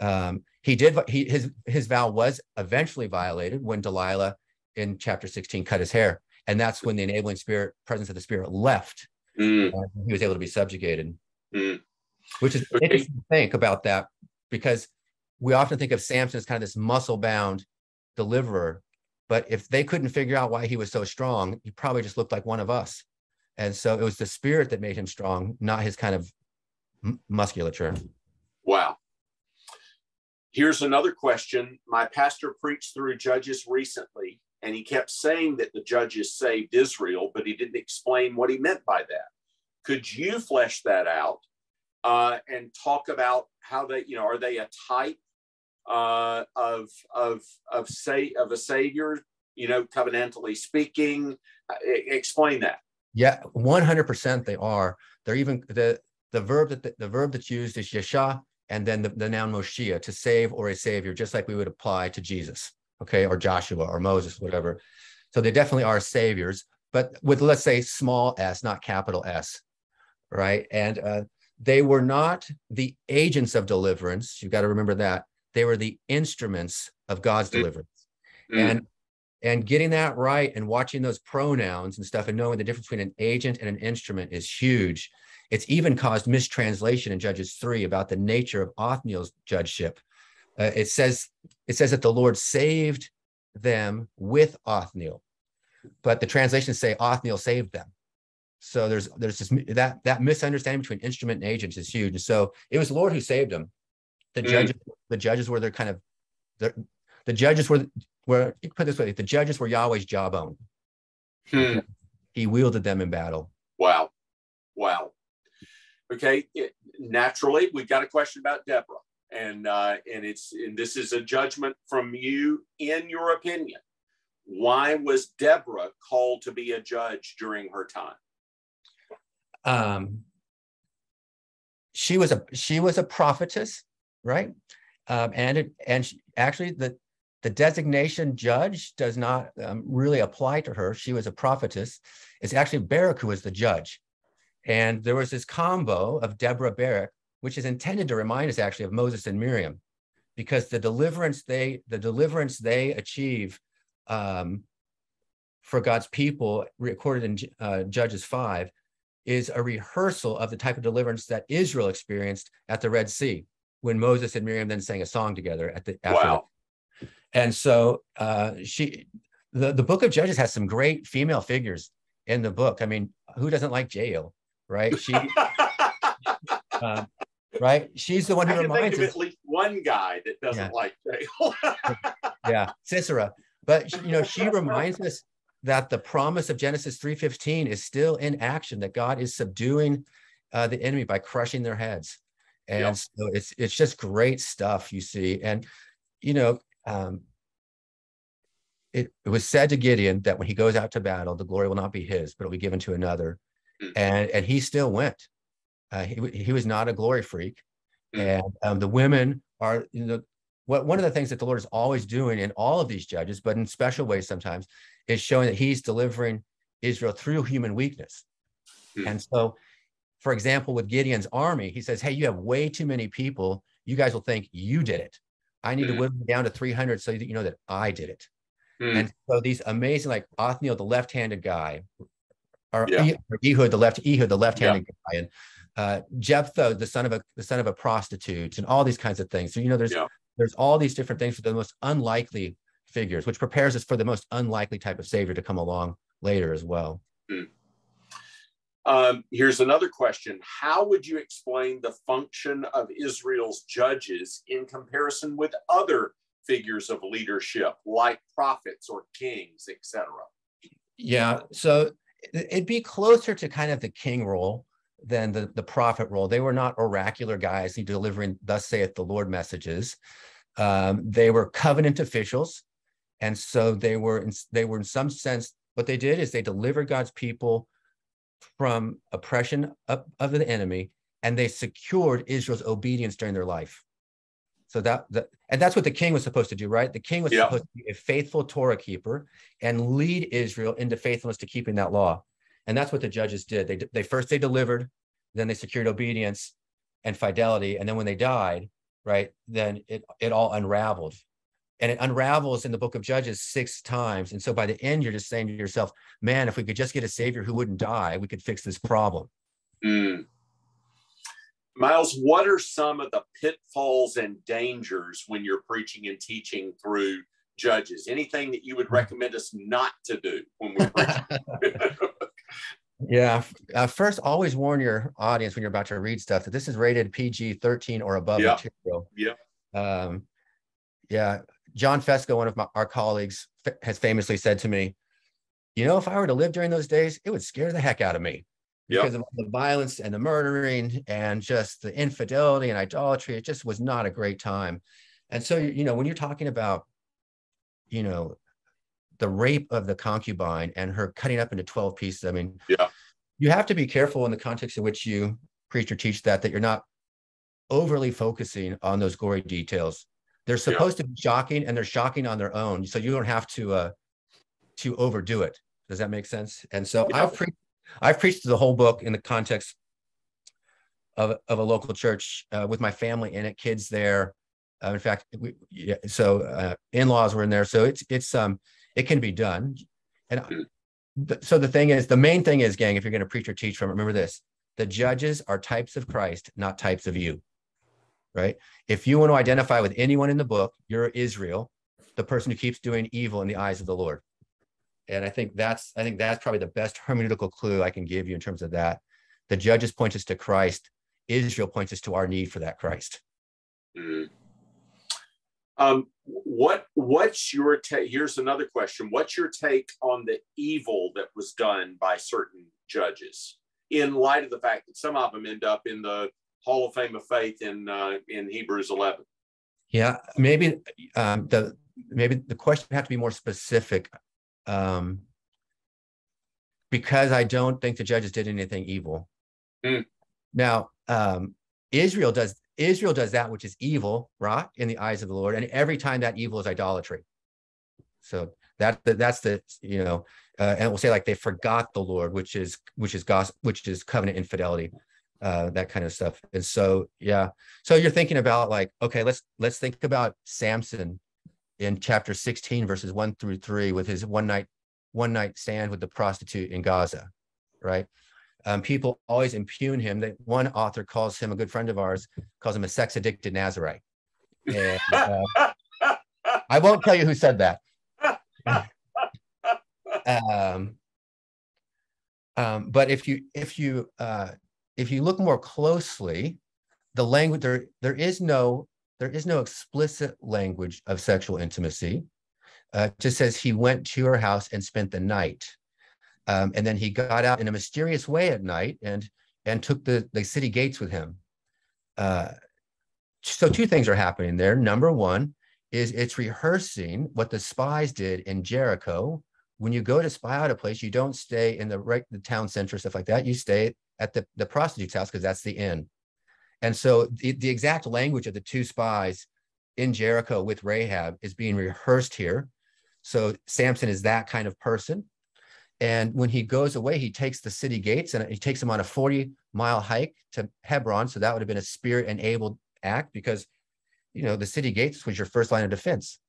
Um, he did he his his vow was eventually violated when Delilah in chapter 16 cut his hair, and that's when the enabling spirit presence of the spirit left. Mm, he was able to be subjugated, mm. which is Okay. interesting to think about that because we often think of Samson as kind of this muscle bound deliverer, but if they couldn't figure out why he was so strong, he probably just looked like one of us. And so it was the spirit that made him strong, not his kind of musculature. Wow. Here's another question. My pastor preached through Judges recently, and he kept saying that the judges saved Israel, but he didn't explain what he meant by that. Could you flesh that out uh, and talk about how they, you know, are they a type uh, of of of say of a savior? You know, covenantally speaking, Uh, explain that. Yeah, 100% they are. They're even the the verb that the, the verb that's used is yesha and then the, the noun Moshiach to save or a savior, just like we would apply to Jesus, okay, or Joshua or Moses, whatever. So they definitely are saviors, but with let's say small s, not capital S, right? And uh, they were not the agents of deliverance. You've got to remember that they were the instruments of God's Mm. deliverance Mm, and and getting that right and watching those pronouns and stuff and knowing the difference between an agent and an instrument is huge it's even caused mistranslation in judges 3 about the nature of othniel's judgeship Uh, it says it says that the lord saved them with othniel but the translations say othniel saved them so there's there's this that that misunderstanding between instrument and agent is huge and so it was the lord who saved them the Mm. judges the judges were their kind of the, the judges were were you put this way the judges were yahweh's jawbone hmm. he wielded them in battle. Wow. Okay. It, naturally, we've got a question about Deborah. And uh, and it's and this is a judgment from you in your opinion. Why was Deborah called to be a judge during her time? um she was a she was a prophetess right um and it and she, actually the the designation judge does not um, really apply to her she was a prophetess it's actually barak who was the judge and there was this combo of deborah barak which is intended to remind us actually of moses and miriam because the deliverance they the deliverance they achieve um, for god's people recorded in uh, judges 5 is a rehearsal of the type of deliverance that Israel experienced at the Red Sea when Moses and Miriam then sang a song together at the after Wow. And so uh, she, the, the book of Judges has some great female figures in the book. I mean, who doesn't like Jael, right? She, uh, right? She's the one who reminds of us. at least one guy that doesn't Yeah. like Jael. yeah sisera but you know she reminds us that the promise of genesis 3.15 is still in action that god is subduing uh, the enemy by crushing their heads and so it's it's just great stuff you see and you know um, it, it was said to gideon that when he goes out to battle the glory will not be his but it'll be given to another Mm. and and he still went uh, he, he was not a glory freak Mm. and um, the women are you know what one of the things that the Lord is always doing in all of these judges, but in special ways sometimes, is showing that He's delivering Israel through human weakness. Hmm. And so, for example, with Gideon's army, he says, Hey, you have way too many people. You guys will think you did it. I need to whittle it down to 300 so that you know that I did it. Hmm. And so these amazing, like Othniel, the left-handed guy, or, Yeah. Eh- Ehud, the left Ehud, the left-handed guy, and uh, Jephthah, the son of a the son of a prostitute, and all these kinds of things. So you know, there's Yeah. there's all these different things for the most unlikely figures, which prepares us for the most unlikely type of savior to come along later as well. Um, here's another question. How would you explain the function of Israel's judges in comparison with other figures of leadership like prophets or kings, etc.? Yeah, so it'd be closer to kind of the king role than the, the prophet role. They were not oracular guys delivering "Thus saith the Lord" messages. Um, they were covenant officials, and so they were in, they were in some sense what they did is they delivered God's people from oppression of, of the enemy, and they secured Israel's obedience during their life. So that, that and that's what the king was supposed to do, right? The king was Yeah. supposed to be a faithful Torah keeper and lead Israel into faithfulness to keeping that law. And that's what the judges did. They they first they delivered, then they secured obedience and fidelity. And then when they died, right, then it, it all unraveled. And it unravels in the book of Judges six times. And so by the end, you're just saying to yourself, man, if we could just get a savior who wouldn't die, we could fix this problem. Mm. Miles, what are some of the pitfalls and dangers when you're preaching and teaching through judges? Anything that you would hmm. recommend us not to do when we preach? yeah. Uh, first, always warn your audience when you're about to read stuff that this is rated PG 13 or above yeah. material. Yeah. Um, yeah. John Fesko, one of my, our colleagues, has famously said to me, You know, if I were to live during those days, it would scare the heck out of me because yep. of the violence and the murdering and just the infidelity and idolatry. It just was not a great time. And so, you know, when you're talking about, you know, the rape of the concubine and her cutting up into 12 pieces, I mean, yeah, you have to be careful in the context in which you preach or teach that, that you're not overly focusing on those gory details. They're supposed yeah. to be shocking and they're shocking on their own. So you don't have to, uh, to overdo it. Does that make sense? And so yeah. I've preached I've preached the whole book in the context of, of a local church uh, with my family in it, kids there. Uh, in fact, we, yeah, so uh, in-laws were in there, so it's it's um it can be done. And th- so the thing is, the main thing is, gang, if you're going to preach or teach from, remember this: the judges are types of Christ, not types of you. Right? If you want to identify with anyone in the book, you're Israel, the person who keeps doing evil in the eyes of the Lord and I think that's I think that's probably the best hermeneutical clue I can give you in terms of that. The judges point us to Christ. Israel points us to our need for that Christ. Mm. Um, what what's your take? Here's another question. What's your take on the evil that was done by certain judges in light of the fact that some of them end up in the Hall of Fame of Faith in uh, in Hebrews 11? Yeah, maybe um, the maybe the question have to be more specific um, because I don't think the judges did anything evil. Mm. Now, um, Israel does Israel does that which is evil, right, in the eyes of the Lord, and every time that evil is idolatry. So that, that's the you know, uh, and we'll say like they forgot the Lord, which is which is gospel, which is covenant infidelity, uh, that kind of stuff. And so yeah, so you're thinking about like okay, let's let's think about Samson in chapter 16, verses one through three, with his one night one night stand with the prostitute in Gaza, right? Um, people always impugn him. That one author calls him a good friend of ours, calls him a sex addicted Nazarite. And, uh, I won't tell you who said that. um, um, but if you if you uh, if you look more closely, the language there there is no there is no explicit language of sexual intimacy. Uh, just says he went to her house and spent the night. Um, and then he got out in a mysterious way at night and and took the, the city gates with him. Uh, so two things are happening there. Number one is it's rehearsing what the spies did in Jericho. When you go to spy out a place, you don't stay in the right the town center, stuff like that. You stay at the, the prostitute's house because that's the inn. And so the, the exact language of the two spies in Jericho with Rahab is being rehearsed here. So Samson is that kind of person. And when he goes away, he takes the city gates and he takes them on a 40 mile hike to Hebron. So that would have been a spirit enabled act because, you know, the city gates was your first line of defense.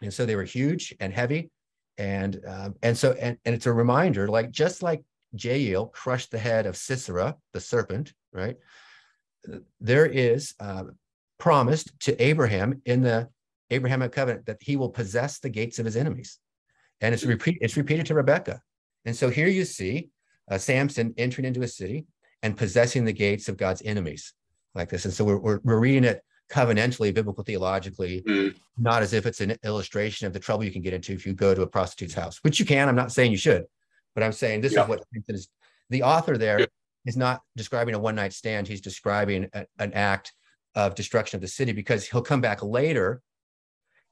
And so they were huge and heavy. And, um, and so, and, and it's a reminder, like, just like Jael crushed the head of Sisera, the serpent, right? There is uh, promised to Abraham in the Abrahamic covenant that he will possess the gates of his enemies. And it's, repeat, it's repeated to Rebecca. And so here you see uh, Samson entering into a city and possessing the gates of God's enemies like this. And so we're, we're, we're reading it covenantally, biblical theologically, mm. not as if it's an illustration of the trouble you can get into if you go to a prostitute's house, which you can. I'm not saying you should, but I'm saying this yeah. is what is the author there is not describing a one night stand. He's describing a, an act of destruction of the city because he'll come back later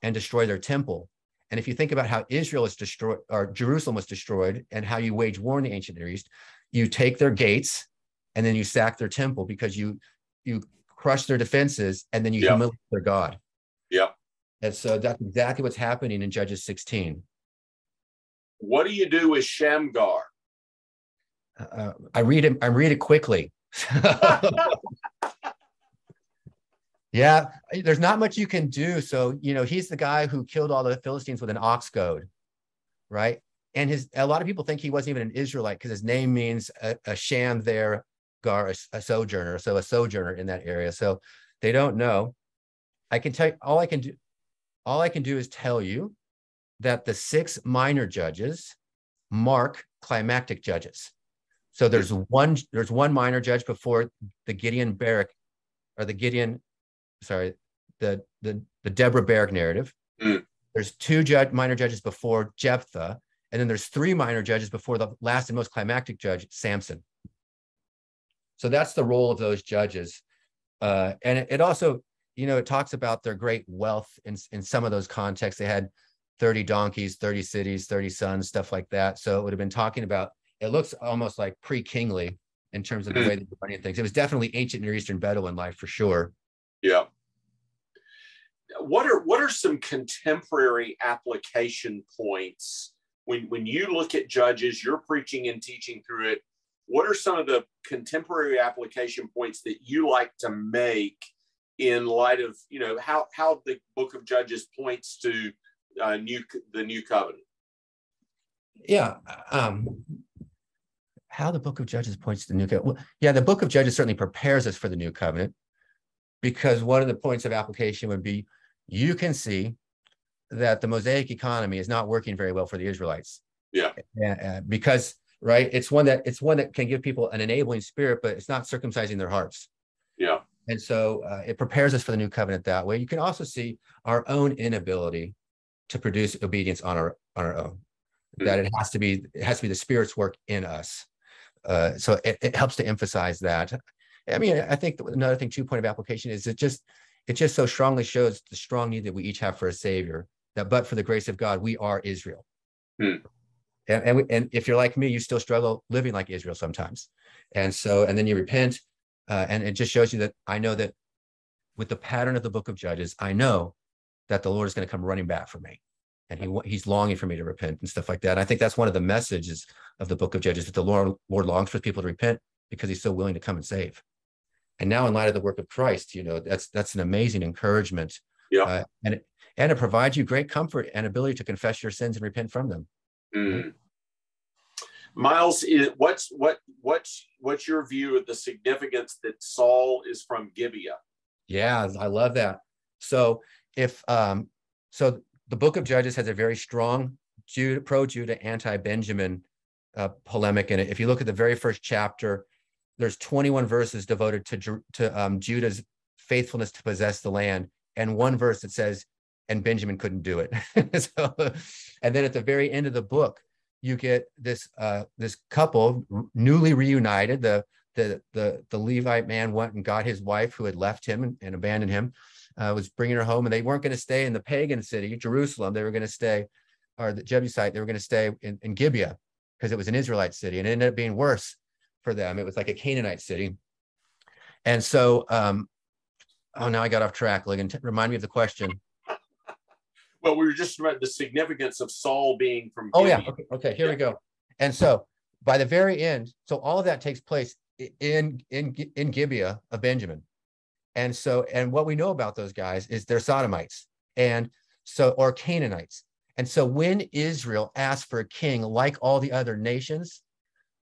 and destroy their temple. And if you think about how Israel is destroyed or Jerusalem was destroyed and how you wage war in the ancient Near East, you take their gates and then you sack their temple because you you crush their defenses and then you yep. humiliate their God. Yep. And so that's exactly what's happening in Judges 16. What do you do with Shamgar? Uh, I read it. I read it quickly. yeah, there's not much you can do. So, you know, he's the guy who killed all the Philistines with an ox goad, right? And his a lot of people think he wasn't even an Israelite because his name means a, a sham there, gar, a, a sojourner, so a sojourner in that area. So they don't know. I can tell you all I can do, all I can do is tell you that the six minor judges mark climactic judges. So there's one there's one minor judge before the Gideon Barak or the Gideon, sorry, the the the Deborah Barak narrative. Mm. There's two judge minor judges before Jephthah, and then there's three minor judges before the last and most climactic judge, Samson. So that's the role of those judges. Uh, and it, it also, you know, it talks about their great wealth in, in some of those contexts. They had 30 donkeys, 30 cities, 30 sons, stuff like that. So it would have been talking about, it looks almost like pre-kingly in terms of the hmm. way they were running things. It was definitely ancient Near Eastern Bedouin life for sure. Yeah. What are what are some contemporary application points when when you look at judges, you're preaching and teaching through it. What are some of the contemporary application points that you like to make in light of you know how how the book of Judges points to uh, new the new covenant. Yeah, um, how the book of Judges points to the new covenant. Well, yeah, the book of Judges certainly prepares us for the new covenant because one of the points of application would be you can see that the Mosaic economy is not working very well for the Israelites. Yeah, uh, because right, it's one that it's one that can give people an enabling spirit, but it's not circumcising their hearts. Yeah. And so uh, it prepares us for the new covenant that way. You can also see our own inability to produce obedience on our on our own. Mm-hmm. That it has to be it has to be the Spirit's work in us. Uh, so it, it helps to emphasize that. I mean, I think another thing, two point of application is it just it just so strongly shows the strong need that we each have for a savior. That but for the grace of God, we are Israel. Hmm. And and, we, and if you're like me, you still struggle living like Israel sometimes. And so and then you repent, uh, and it just shows you that I know that with the pattern of the book of Judges, I know that the Lord is going to come running back for me. And he, he's longing for me to repent and stuff like that. And I think that's one of the messages of the book of Judges that the Lord, Lord longs for people to repent because he's so willing to come and save. And now, in light of the work of Christ, you know, that's that's an amazing encouragement. Yeah. Uh, and it, and it provides you great comfort and ability to confess your sins and repent from them. Mm. Miles, what's what what's what's your view of the significance that Saul is from Gibeah? Yeah, I love that. So if um, so the book of Judges has a very strong Judah, pro-Judah, anti-Benjamin uh, polemic in it. If you look at the very first chapter, there's 21 verses devoted to, to um, Judah's faithfulness to possess the land, and one verse that says, and Benjamin couldn't do it. so, and then at the very end of the book, you get this uh, this couple newly reunited. The the the the Levite man went and got his wife who had left him and, and abandoned him uh, was bringing her home, and they weren't going to stay in the pagan city, Jerusalem. They were going to stay, or the Jebusite, they were going to stay in, in Gibeah because it was an Israelite city, and it ended up being worse for them. It was like a Canaanite city. And so, um, oh, now I got off track. Ligon, t- remind me of the question. Well, we were just about the significance of Saul being from. Oh yeah. Okay. okay here yeah. we go. And so, by the very end, so all of that takes place in in in Gibeah of Benjamin. And so, and what we know about those guys is they're Sodomites and so, or Canaanites. And so when Israel asked for a king like all the other nations,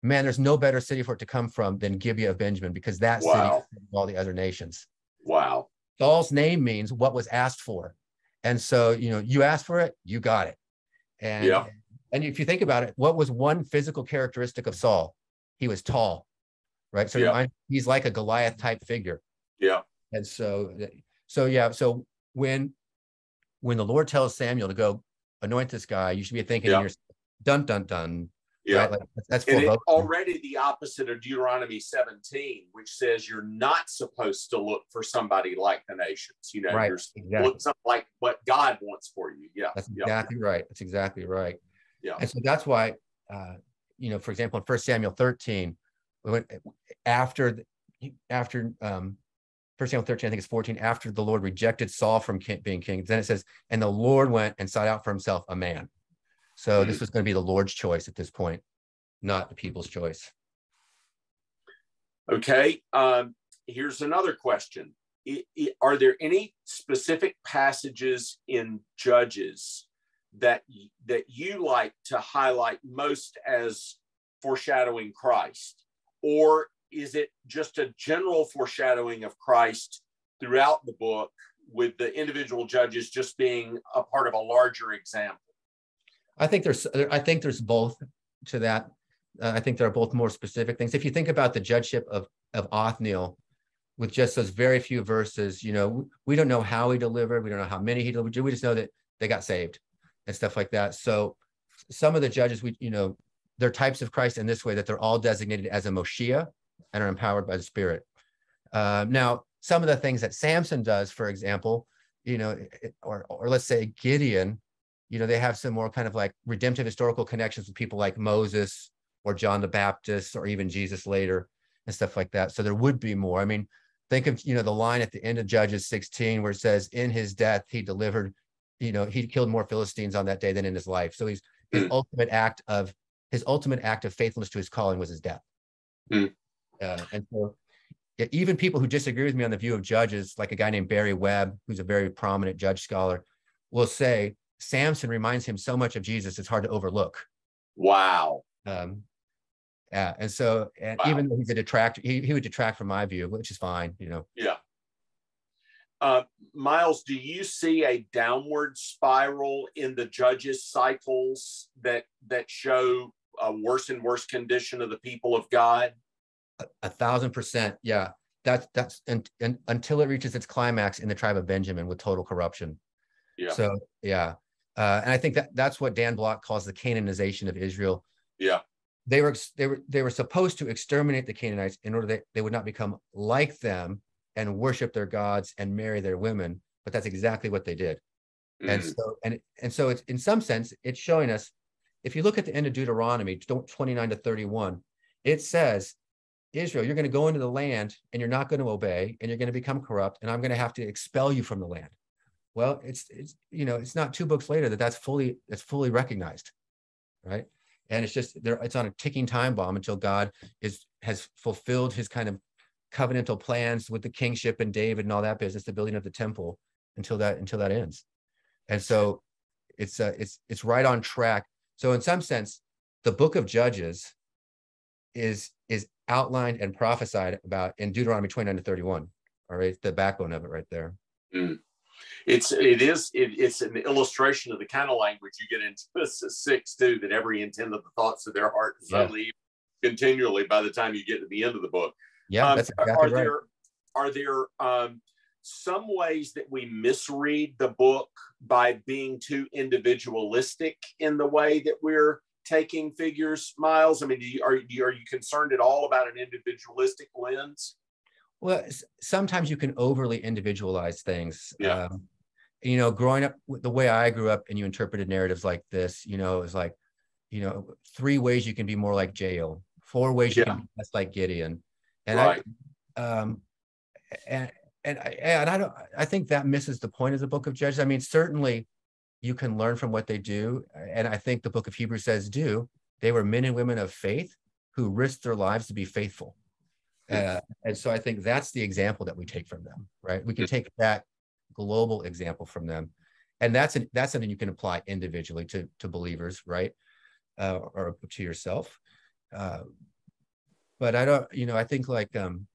man, there's no better city for it to come from than Gibeah of Benjamin because that wow. city all the other nations. Wow. Saul's name means what was asked for. And so, you know, you asked for it, you got it. And, yeah. and if you think about it, what was one physical characteristic of Saul? He was tall, right? So yeah. he's like a Goliath type figure. Yeah. And so, so yeah, so when when the Lord tells Samuel to go anoint this guy, you should be thinking, yeah. dun dun dun. Yeah, right? like, that's already the opposite of Deuteronomy 17, which says you're not supposed to look for somebody like the nations. You know, right. you're exactly. look something like what God wants for you. Yeah, that's exactly yeah. right. That's exactly right. Yeah, and so that's why, uh, you know, for example, in First Samuel 13, when after after um, First Samuel 13, I think it's 14, after the Lord rejected Saul from being king, then it says, and the Lord went and sought out for himself a man. So this was going to be the Lord's choice at this point, not the people's choice. Okay. Um, here's another question. Are there any specific passages in Judges that that you like to highlight most as foreshadowing Christ, or is it just a general foreshadowing of Christ throughout the book, with the individual judges just being a part of a larger example? I think there's I think there's both to that. Uh, I think there are both more specific things. If you think about the judgeship of of Othniel, with just those very few verses, you know, we don't know how he delivered, we don't know how many he delivered. We just know that they got saved and stuff like that. So some of the judges, we you know, they're types of Christ in this way that they're all designated as a Moshiach and are empowered by the Spirit. Uh, now, some of the things that Samson does, for example, you know, or or let's say Gideon, you know, they have some more kind of like redemptive historical connections with people like Moses or John the Baptist or even Jesus later and stuff like that. So there would be more. I mean, think of you know the line at the end of Judges 16 where it says, "In his death he delivered." You know, he killed more Philistines on that day than in his life. So he's his mm. ultimate act of his ultimate act of faithfulness to his calling was his death. Mm. Uh, and so even people who disagree with me on the view of judges, like a guy named Barry Webb, who's a very prominent judge scholar, will say Samson reminds him so much of Jesus, it's hard to overlook. Wow. Um, yeah, and so and wow. even though he's a detractor, he, he would detract from my view, which is fine, you know. Yeah. Uh, Miles, do you see a downward spiral in the judges' cycles that that show a worse and worse condition of the people of God? A, thousand percent. Yeah. That's that's and, and until it reaches its climax in the tribe of Benjamin with total corruption. Yeah. So yeah. Uh, and I think that that's what Dan Block calls the Canaanization of Israel. Yeah. They were they were they were supposed to exterminate the Canaanites in order that they would not become like them and worship their gods and marry their women. But that's exactly what they did. Mm. And so and and so it's in some sense it's showing us if you look at the end of Deuteronomy 29 to 31, it says Israel, you're going to go into the land and you're not going to obey and you're going to become corrupt and I'm going to have to expel you from the land. Well, it's, it's you know, it's not two books later that that's fully, that's fully recognized. Right. And it's just there, it's on a ticking time bomb until God is, has fulfilled his kind of covenantal plans with the kingship and David and all that business, the building of the temple until that, until that ends. And so it's, uh, it's, it's right on track. So in some sense, the book of Judges is is outlined and prophesied about in Deuteronomy 29 to 31. All right, the backbone of it right there. Mm. It's it is it, it's an illustration of the kind of language you get into six too. That every intent of the thoughts of their heart is yeah. continually by the time you get to the end of the book. Yeah, um, that's exactly are right. there are there um, some ways that we misread the book by being too individualistic in the way that we're taking figures, Miles? I mean, you, are, you, are you concerned at all about an individualistic lens? Well, sometimes you can overly individualize things. Yeah. Um, you know, growing up the way I grew up and you interpreted narratives like this, you know, it's like, you know, three ways you can be more like Jael, four ways you yeah. can be less like Gideon. And right. I, um, and, and I, and I don't, I think that misses the point of the book of Judges. I mean, certainly you can learn from what they do. And I think the book of Hebrews says, do. They were men and women of faith who risked their lives to be faithful. Uh, and so I think that's the example that we take from them, right? We can take that global example from them. And that's an, that's something you can apply individually to, to believers, right? Uh, or to yourself. Uh, but I don't, you know, I think like um,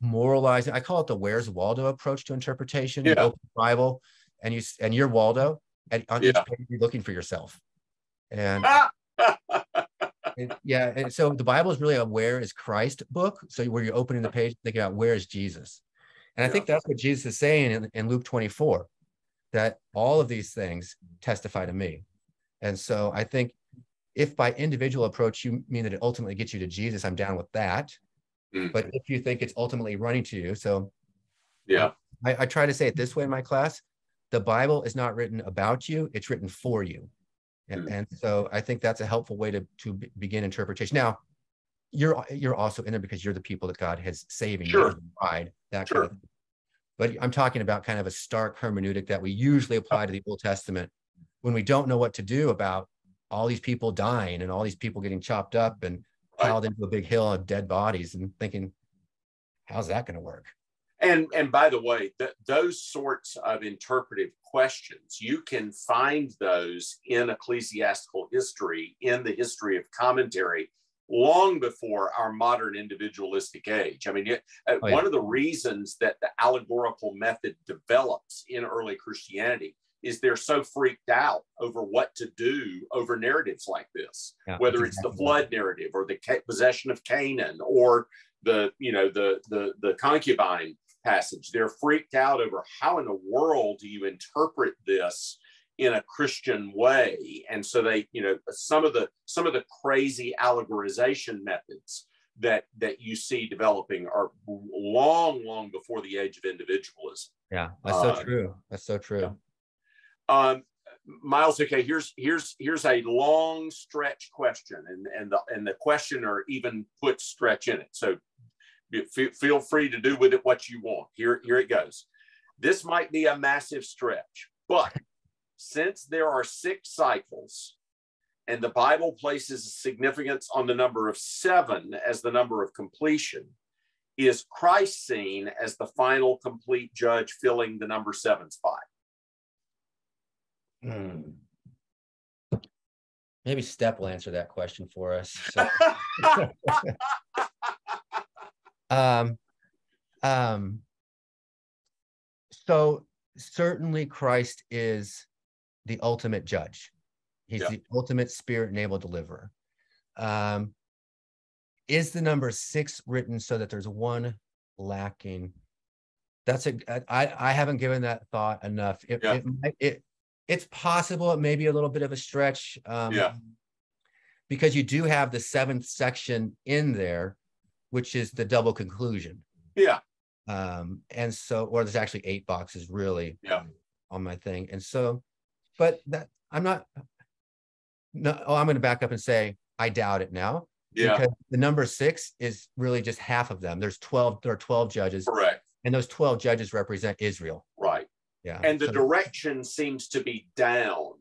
moralizing, I call it the Where's Waldo approach to interpretation. Yeah. You open the Bible and you and you're Waldo, and on yeah. each page you're looking for yourself. And, yeah, and so the Bible is really a where is Christ book. So where you're opening the page, thinking about where is Jesus. And I think that's what Jesus is saying in, in Luke 24, that all of these things testify to me. And so I think if by individual approach you mean that it ultimately gets you to Jesus, I'm down with that. Mm. But if you think it's ultimately running to you, so yeah, I, I, try to say it this way in my class: the Bible is not written about you, it's written for you. And, mm. and so I think that's a helpful way to, to begin interpretation. Now, you're you're also in there because you're the people that God has saving sure. you bride, that sure. kind of But I'm talking about kind of a stark hermeneutic that we usually apply to the Old Testament when we don't know what to do about all these people dying and all these people getting chopped up and piled into a big hill of dead bodies and thinking, how's that going to work? And and by the way, th- those sorts of interpretive questions, you can find those in ecclesiastical history, in the history of commentary, long before our modern individualistic age. I mean, it, uh, oh, yeah. one of the reasons that the allegorical method develops in early Christianity is they're so freaked out over what to do over narratives like this, yeah, whether it's exactly the flood narrative or the possession of Canaan or the you know the the the concubine passage. They're freaked out over how in the world do you interpret this in a Christian way, and so they you know some of the some of the crazy allegorization methods that that you see developing are long long before the age of individualism. Yeah, that's so uh, true. That's so true. Yeah. Um, Miles, okay, here's here's here's a long stretch question, and and the and the questioner even puts stretch in it. So feel free to do with it what you want. Here here it goes. This might be a massive stretch, but since there are six cycles, and the Bible places significance on the number of seven as the number of completion, is Christ seen as the final complete judge filling the number seven spot? Hmm. Maybe Step will answer that question for us. So. um, um, so certainly Christ is the ultimate judge. He's yeah. the ultimate spirit-enabled deliverer. Um, is the number six written so that there's one lacking? That's a I I haven't given that thought enough. It, yeah. it, it it's possible it may be a little bit of a stretch. Um, yeah. Because you do have the seventh section in there, which is the double conclusion. Yeah. Um, and so, or there's actually eight boxes really yeah. on my thing. And so, but that I'm not, no, oh, I'm going to back up and say, I doubt it now. Yeah. Because the number six is really just half of them. There's 12, there are 12 judges. Correct. And those 12 judges represent Israel. Right. Yeah. And the so, direction seems to be down,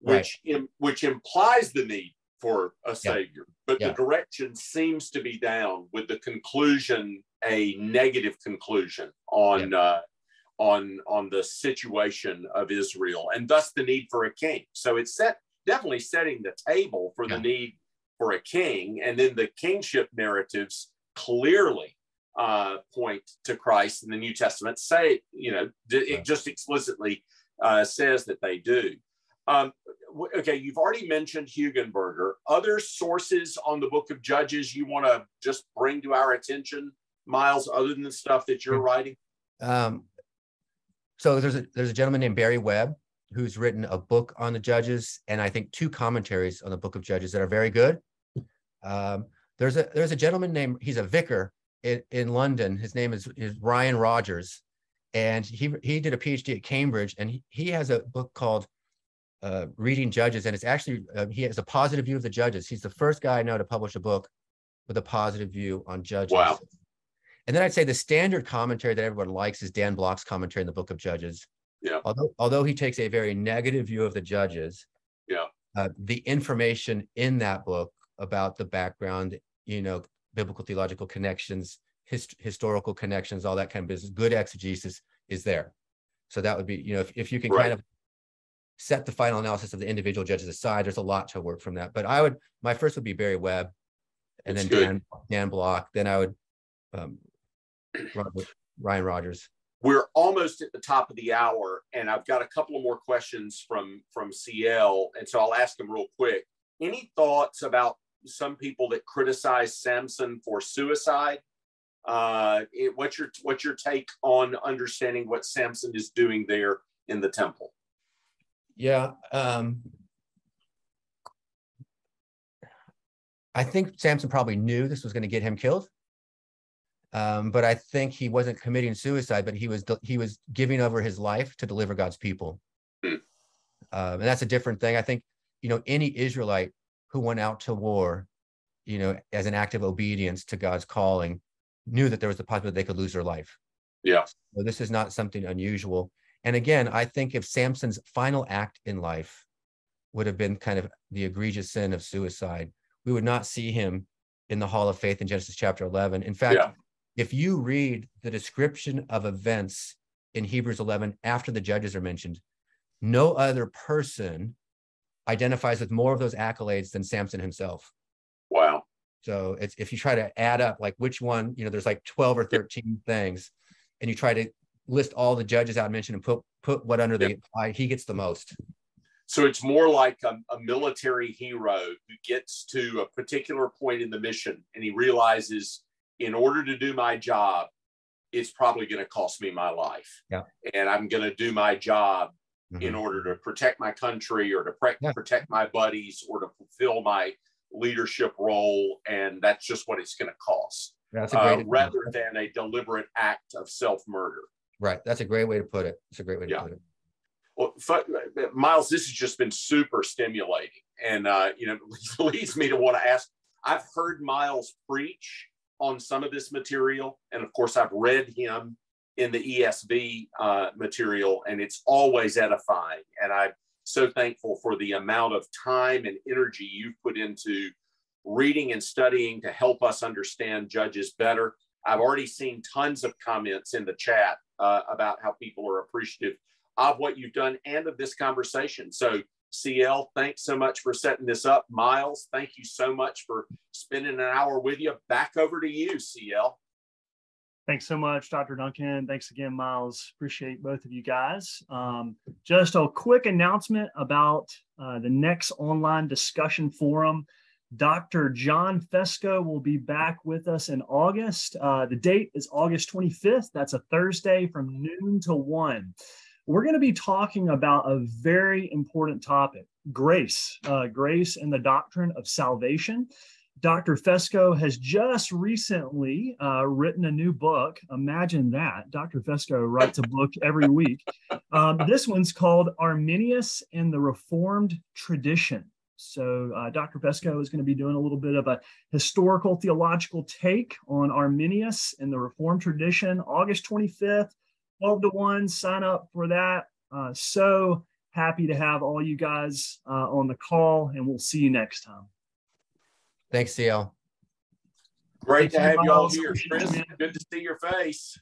which right. Im, which implies the need for a savior. Yeah. But yeah. the direction seems to be down with the conclusion a negative conclusion on yeah. uh, on on the situation of Israel and thus the need for a king. So it's set definitely setting the table for the need for a king and then the kingship narratives clearly uh, point to Christ in the New Testament say, you know, it just explicitly uh, says that they do. Um, okay, you've already mentioned Hugenberger. Other sources on the book of Judges you want to just bring to our attention, Miles, other than the stuff that you're writing? Um, so there's a there's a gentleman named Barry Webb who's written a book on the Judges, and I think two commentaries on the book of Judges that are very good. Um, there's a there's a gentleman named he's a vicar in, in London. His name is, is Ryan Rogers, and he he did a PhD at Cambridge, and he, he has a book called uh, Reading Judges, and it's actually uh, he has a positive view of the judges. He's the first guy I know to publish a book with a positive view on judges. Wow. And then I'd say the standard commentary that everyone likes is Dan Block's commentary in the Book of Judges. Yeah. Although although he takes a very negative view of the judges. Yeah. Uh, the information in that book about the background, you know, biblical theological connections, hist- historical connections, all that kind of business. Good exegesis is there. So that would be, you know, if, if you can right. kind of set the final analysis of the individual judges aside, there's a lot to work from that. But I would, my first would be Barry Webb, and That's then Dan, Dan Block. Then I would um, Ryan Rogers. We're almost at the top of the hour, and I've got a couple of more questions from from CL, and so I'll ask them real quick. Any thoughts about some people that criticize Samson for suicide. Uh, it, what's your what's your take on understanding what Samson is doing there in the temple? Yeah, um, I think Samson probably knew this was going to get him killed. Um, but I think he wasn't committing suicide, but he was he was giving over his life to deliver God's people. Hmm. Um, and that's a different thing. I think you know any Israelite who went out to war, you know, as an act of obedience to God's calling, knew that there was the possibility they could lose their life. Yeah. So this is not something unusual. And again, I think if Samson's final act in life would have been kind of the egregious sin of suicide, we would not see him in the Hall of Faith in Genesis chapter 11. In fact, yeah. if you read the description of events in Hebrews 11 after the judges are mentioned, no other person identifies with more of those accolades than Samson himself. Wow. So it's if you try to add up like which one, you know, there's like 12 or 13 things, and you try to list all the judges I mentioned and put put what under the eye, he gets the most. So it's more like a, a, military hero who gets to a particular point in the mission and he realizes, in order to do my job, it's probably going to cost me my life. Yeah. And I'm going to do my job mm-hmm. in order to protect my country or to pre- yeah. protect my buddies or to fulfill my leadership role. And that's just what it's going to cost. That's a great uh, rather than a deliberate act of self murder. Right. That's a great way to put it. It's a great way to yeah. put it. Well, Miles, this has just been super stimulating, and uh, you know, leads me to want to ask. I've heard Miles preach on some of this material, and of course, I've read him in the ESV uh, material, and it's always edifying. And I'm so thankful for the amount of time and energy you've put into reading and studying to help us understand Judges better. I've already seen tons of comments in the chat uh, about how people are appreciative of what you've done and of this conversation. So, CL, thanks so much for setting this up. Miles, thank you so much for spending an hour with you. Back over to you, CL. Thanks so much, Dr. Duncan. Thanks again, Miles. Appreciate both of you guys. Um, just a quick announcement about uh, the next online discussion forum. Dr. John Fesko will be back with us in August. Uh, the date is August 25th. That's a Thursday from noon to 1 we're going to be talking about a very important topic grace, uh, grace and the doctrine of salvation. Dr. Fesko has just recently uh, written a new book. Imagine that. Dr. Fesko writes a book every week. Um, this one's called Arminius and the Reformed Tradition. So, uh, Dr. Fesko is going to be doing a little bit of a historical theological take on Arminius and the Reformed tradition, August 25th 12 to 1 sign up for that. Uh, so happy to have all you guys uh, on the call and we'll see you next time. Thanks cl great to have you all here chris. good to see your face